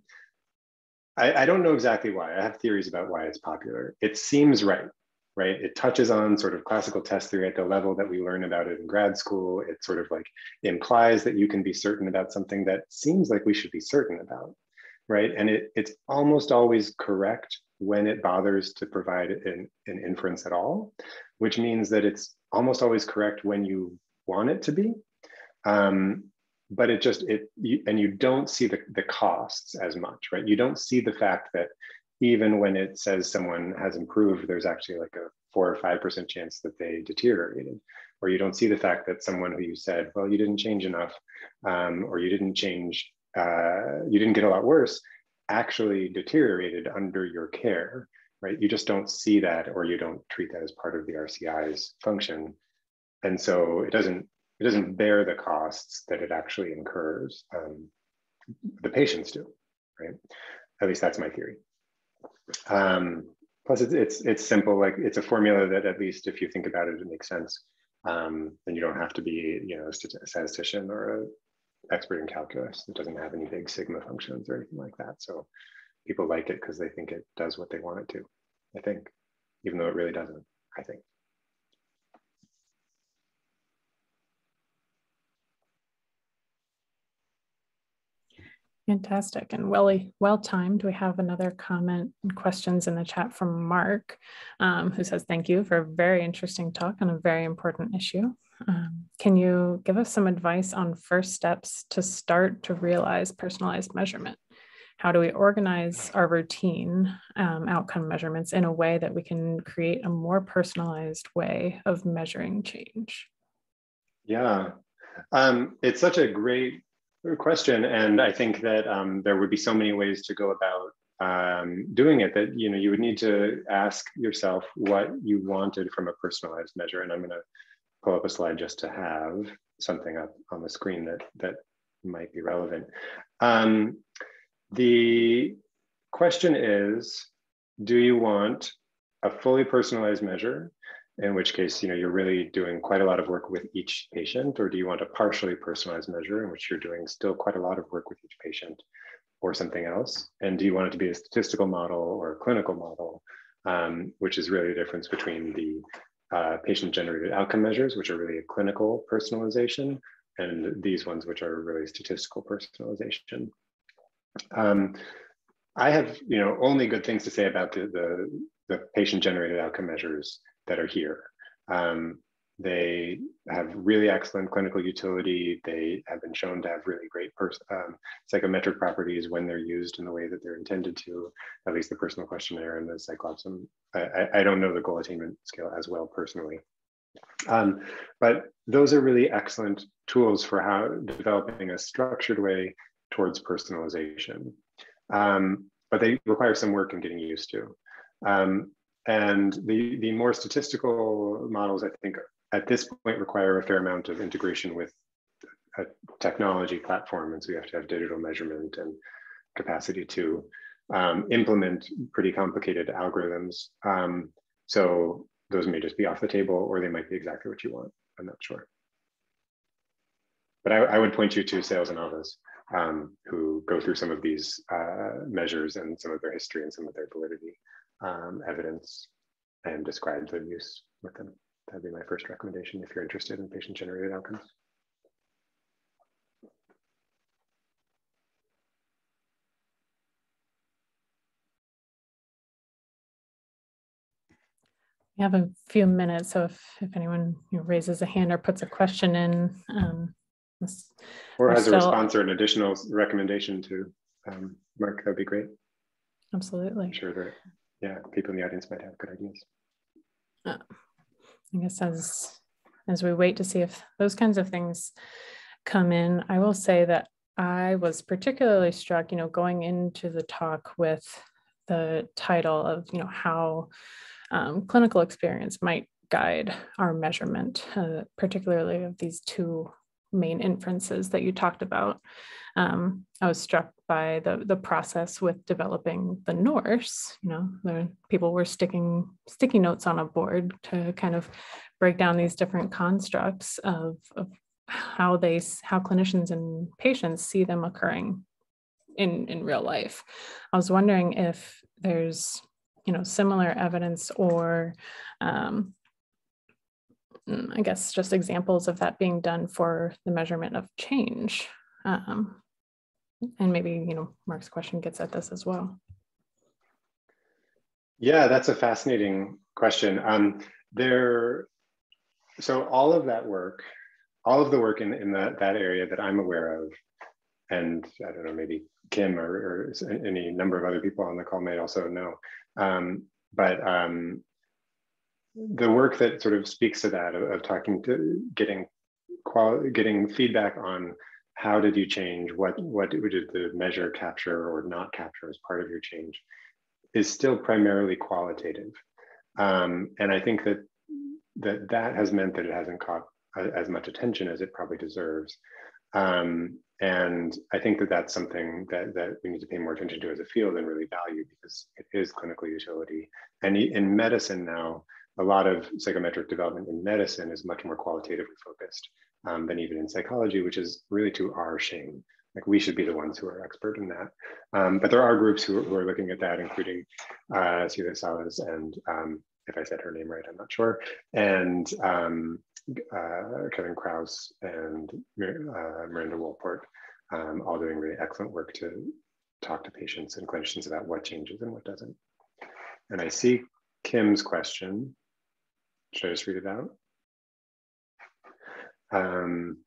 I, I don't know exactly why. I have theories about why it's popular. It seems right, right? It touches on sort of classical test theory at the level that we learn about it in grad school. It sort of like implies that you can be certain about something that seems like we should be certain about, right? And it, it's almost always correct when it bothers to provide an, an inference at all, which means that it's almost always correct when you want it to be. Um, but it just it you, and you don't see the, the costs as much right you don't see the fact that even when it says someone has improved there's actually like a four or five percent chance that they deteriorated or you don't see the fact that someone who you said well you didn't change enough um, or you didn't change uh, you didn't get a lot worse actually deteriorated under your care right you just don't see that or you don't treat that as part of the RCI's function and so it doesn't it doesn't bear the costs that it actually incurs. Um, the patients do, right? At least that's my theory. Um, plus, it's, it's it's simple. Like it's a formula that at least if you think about it, it makes sense. Um, and you don't have to be, you know, a statistician or a expert in calculus. It doesn't have any big sigma functions or anything like that. So people like it because they think it does what they want it to. I think, even though it really doesn't. I think. Fantastic and well, well timed. We have another comment and questions in the chat from Mark, um, who says, thank you for a very interesting talk on a very important issue. Um, can you give us some advice on first steps to start to realize personalized measurement? How do we organize our routine um, outcome measurements in a way that we can create a more personalized way of measuring change? Yeah, um, it's such a great question, and I think that um, there would be so many ways to go about um, doing it that you know you would need to ask yourself what you wanted from a personalized measure. And I'm going to pull up a slide just to have something up on the screen that that might be relevant. Um, the question is, do you want a fully personalized measure in which case you know you're really doing quite a lot of work with each patient or do you want a partially personalized measure in which you're doing still quite a lot of work with each patient or something else and do you want it to be a statistical model or a clinical model um, which is really the difference between the uh, patient-generated outcome measures, which are really a clinical personalization, and these ones, which are really statistical personalization. Um, I have, you know, only good things to say about the, the, the patient-generated outcome measures that are here. Um, they have really excellent clinical utility. They have been shown to have really great um, psychometric properties when they're used in the way that they're intended to, at least the personal questionnaire and the PSYCHLOPS. I, I don't know the goal attainment scale as well personally. Um, but those are really excellent tools for how developing a structured way towards personalization. Um, but they require some work in getting used to. Um, and the, the more statistical models, I think, at this point require a fair amount of integration with a technology platform. And so you have to have digital measurement and capacity to um, implement pretty complicated algorithms. Um, so those may just be off the table or they might be exactly what you want. I'm not sure. But I, I would point you to Sales and others um, who go through some of these uh, measures and some of their history and some of their validity um, evidence and describe the use with them. That'd be my first recommendation if you're interested in patient generated outcomes. We have a few minutes, so if, if anyone raises a hand or puts a question in, um, or has still... a response or an additional recommendation to um, Mark, that'd be great. Absolutely. I'm sure that, yeah, people in the audience might have good ideas. Uh, I guess as as we wait to see if those kinds of things come in, I will say that I was particularly struck, you know, going into the talk with the title of, you know, how um, clinical experience might guide our measurement, uh, particularly of these two main inferences that you talked about. Um, I was struck by the the process with developing the NORSE. You know, the people were sticking sticky notes on a board to kind of break down these different constructs of, of how they how clinicians and patients see them occurring in in real life. I was wondering if there's you know similar evidence or um, I guess just examples of that being done for the measurement of change. Um, and maybe, you know, Mark's question gets at this as well. Yeah, that's a fascinating question. Um, there, so all of that work, all of the work in, in that, that area that I'm aware of, and I don't know, maybe Kim or, or any number of other people on the call may also know, um, but um, the work that sort of speaks to that of, of talking to getting getting feedback on how did you change what what did the measure capture or not capture as part of your change is still primarily qualitative. Um, and i think that that that has meant that it hasn't caught as much attention as it probably deserves. Um, and i think that that's something that, that we need to pay more attention to as a field and really value because it is clinical utility. And in medicine now a lot of psychometric development in medicine is much more qualitatively focused um, than even in psychology, which is really to our shame. Like we should be the ones who are expert in that. Um, but there are groups who, who, are looking at that, including uh, Celia Salas and um, if I said her name right, I'm not sure, and um, uh, Kevin Krause and uh, Miranda Wolpert, um, all doing really excellent work to talk to patients and clinicians about what changes and what doesn't. And I see Kim's question. Should I just read it out? Um,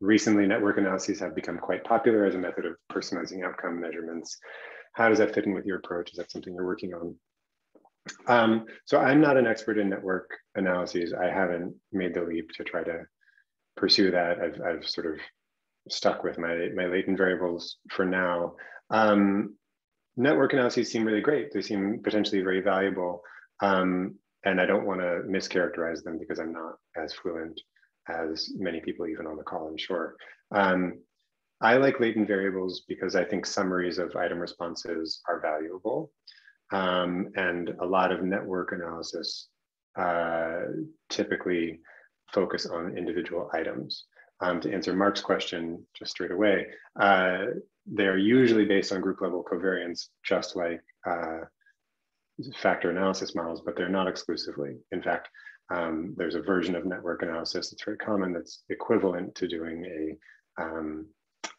recently, network analyses have become quite popular as a method of personalizing outcome measurements. How does that fit in with your approach? Is that something you're working on? Um, so I'm not an expert in network analyses. I haven't made the leap to try to pursue that. I've, I've sort of stuck with my, my latent variables for now. Um, network analyses seem really great. They seem potentially very valuable. Um, and I don't want to mischaracterize them because I'm not as fluent as many people even on the call, I'm sure. Um, I like latent variables because I think summaries of item responses are valuable. Um, and a lot of network analysis uh, typically focus on individual items. Um, to answer Mark's question just straight away, uh, they're usually based on group level covariance, just like uh, factor analysis models, but they're not exclusively. In fact, um, there's a version of network analysis that's very common that's equivalent to doing a um,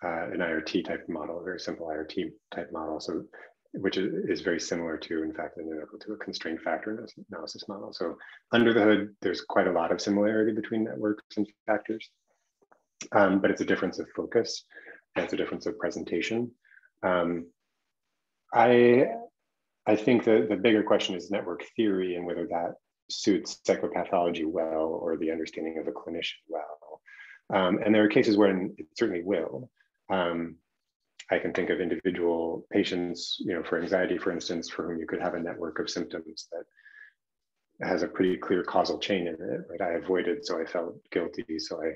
uh, an IRT type model, a very simple IRT type model. So which is, is very similar to, in fact, identical to a constrained factor analysis model. So under the hood, there's quite a lot of similarity between networks and factors, um, but it's a difference of focus and it's a difference of presentation. Um, I, I think the, the bigger question is network theory and whether that suits psychopathology well or the understanding of a clinician well. Um, and there are cases where it certainly will. Um, I can think of individual patients, you know, for anxiety, for instance, for whom you could have a network of symptoms that has a pretty clear causal chain in it. Right, I avoided, so I felt guilty, so I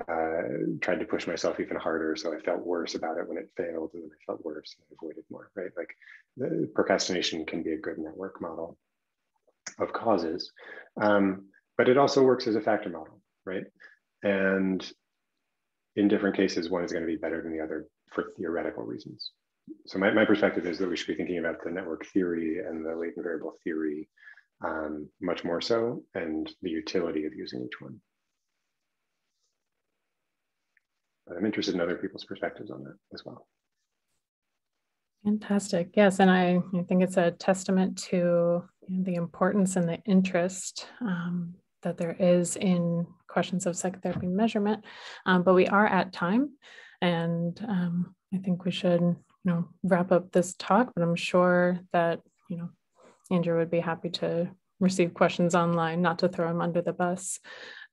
uh, tried to push myself even harder, so I felt worse about it when it failed, and then I felt worse and I avoided more. Right, like the procrastination can be a good network model of causes, um, but it also works as a factor model, right? And in different cases, one is going to be better than the other for theoretical reasons. So my, my perspective is that we should be thinking about the network theory and the latent variable theory um, much more so, and the utility of using each one. But I'm interested in other people's perspectives on that as well. Fantastic. Yes, and I, I think it's a testament to the importance and the interest um, that there is in questions of psychotherapy measurement. Um, but we are at time. And um, I think we should, you know, wrap up this talk, but I'm sure that, you know, Andrew would be happy to receive questions online, not to throw him under the bus.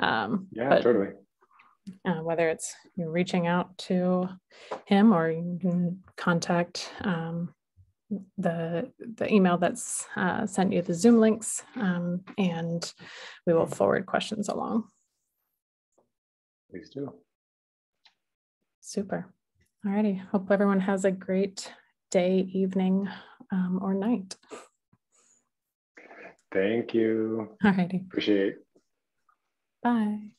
Um, yeah, totally. Uh, whether it's reaching out to him or you can contact um, the the email that's uh, sent you the Zoom links, um, and we will forward questions along. Please do. Super. All righty. Hope everyone has a great day, evening, um, or night. Thank you. All righty. Appreciate it. Bye.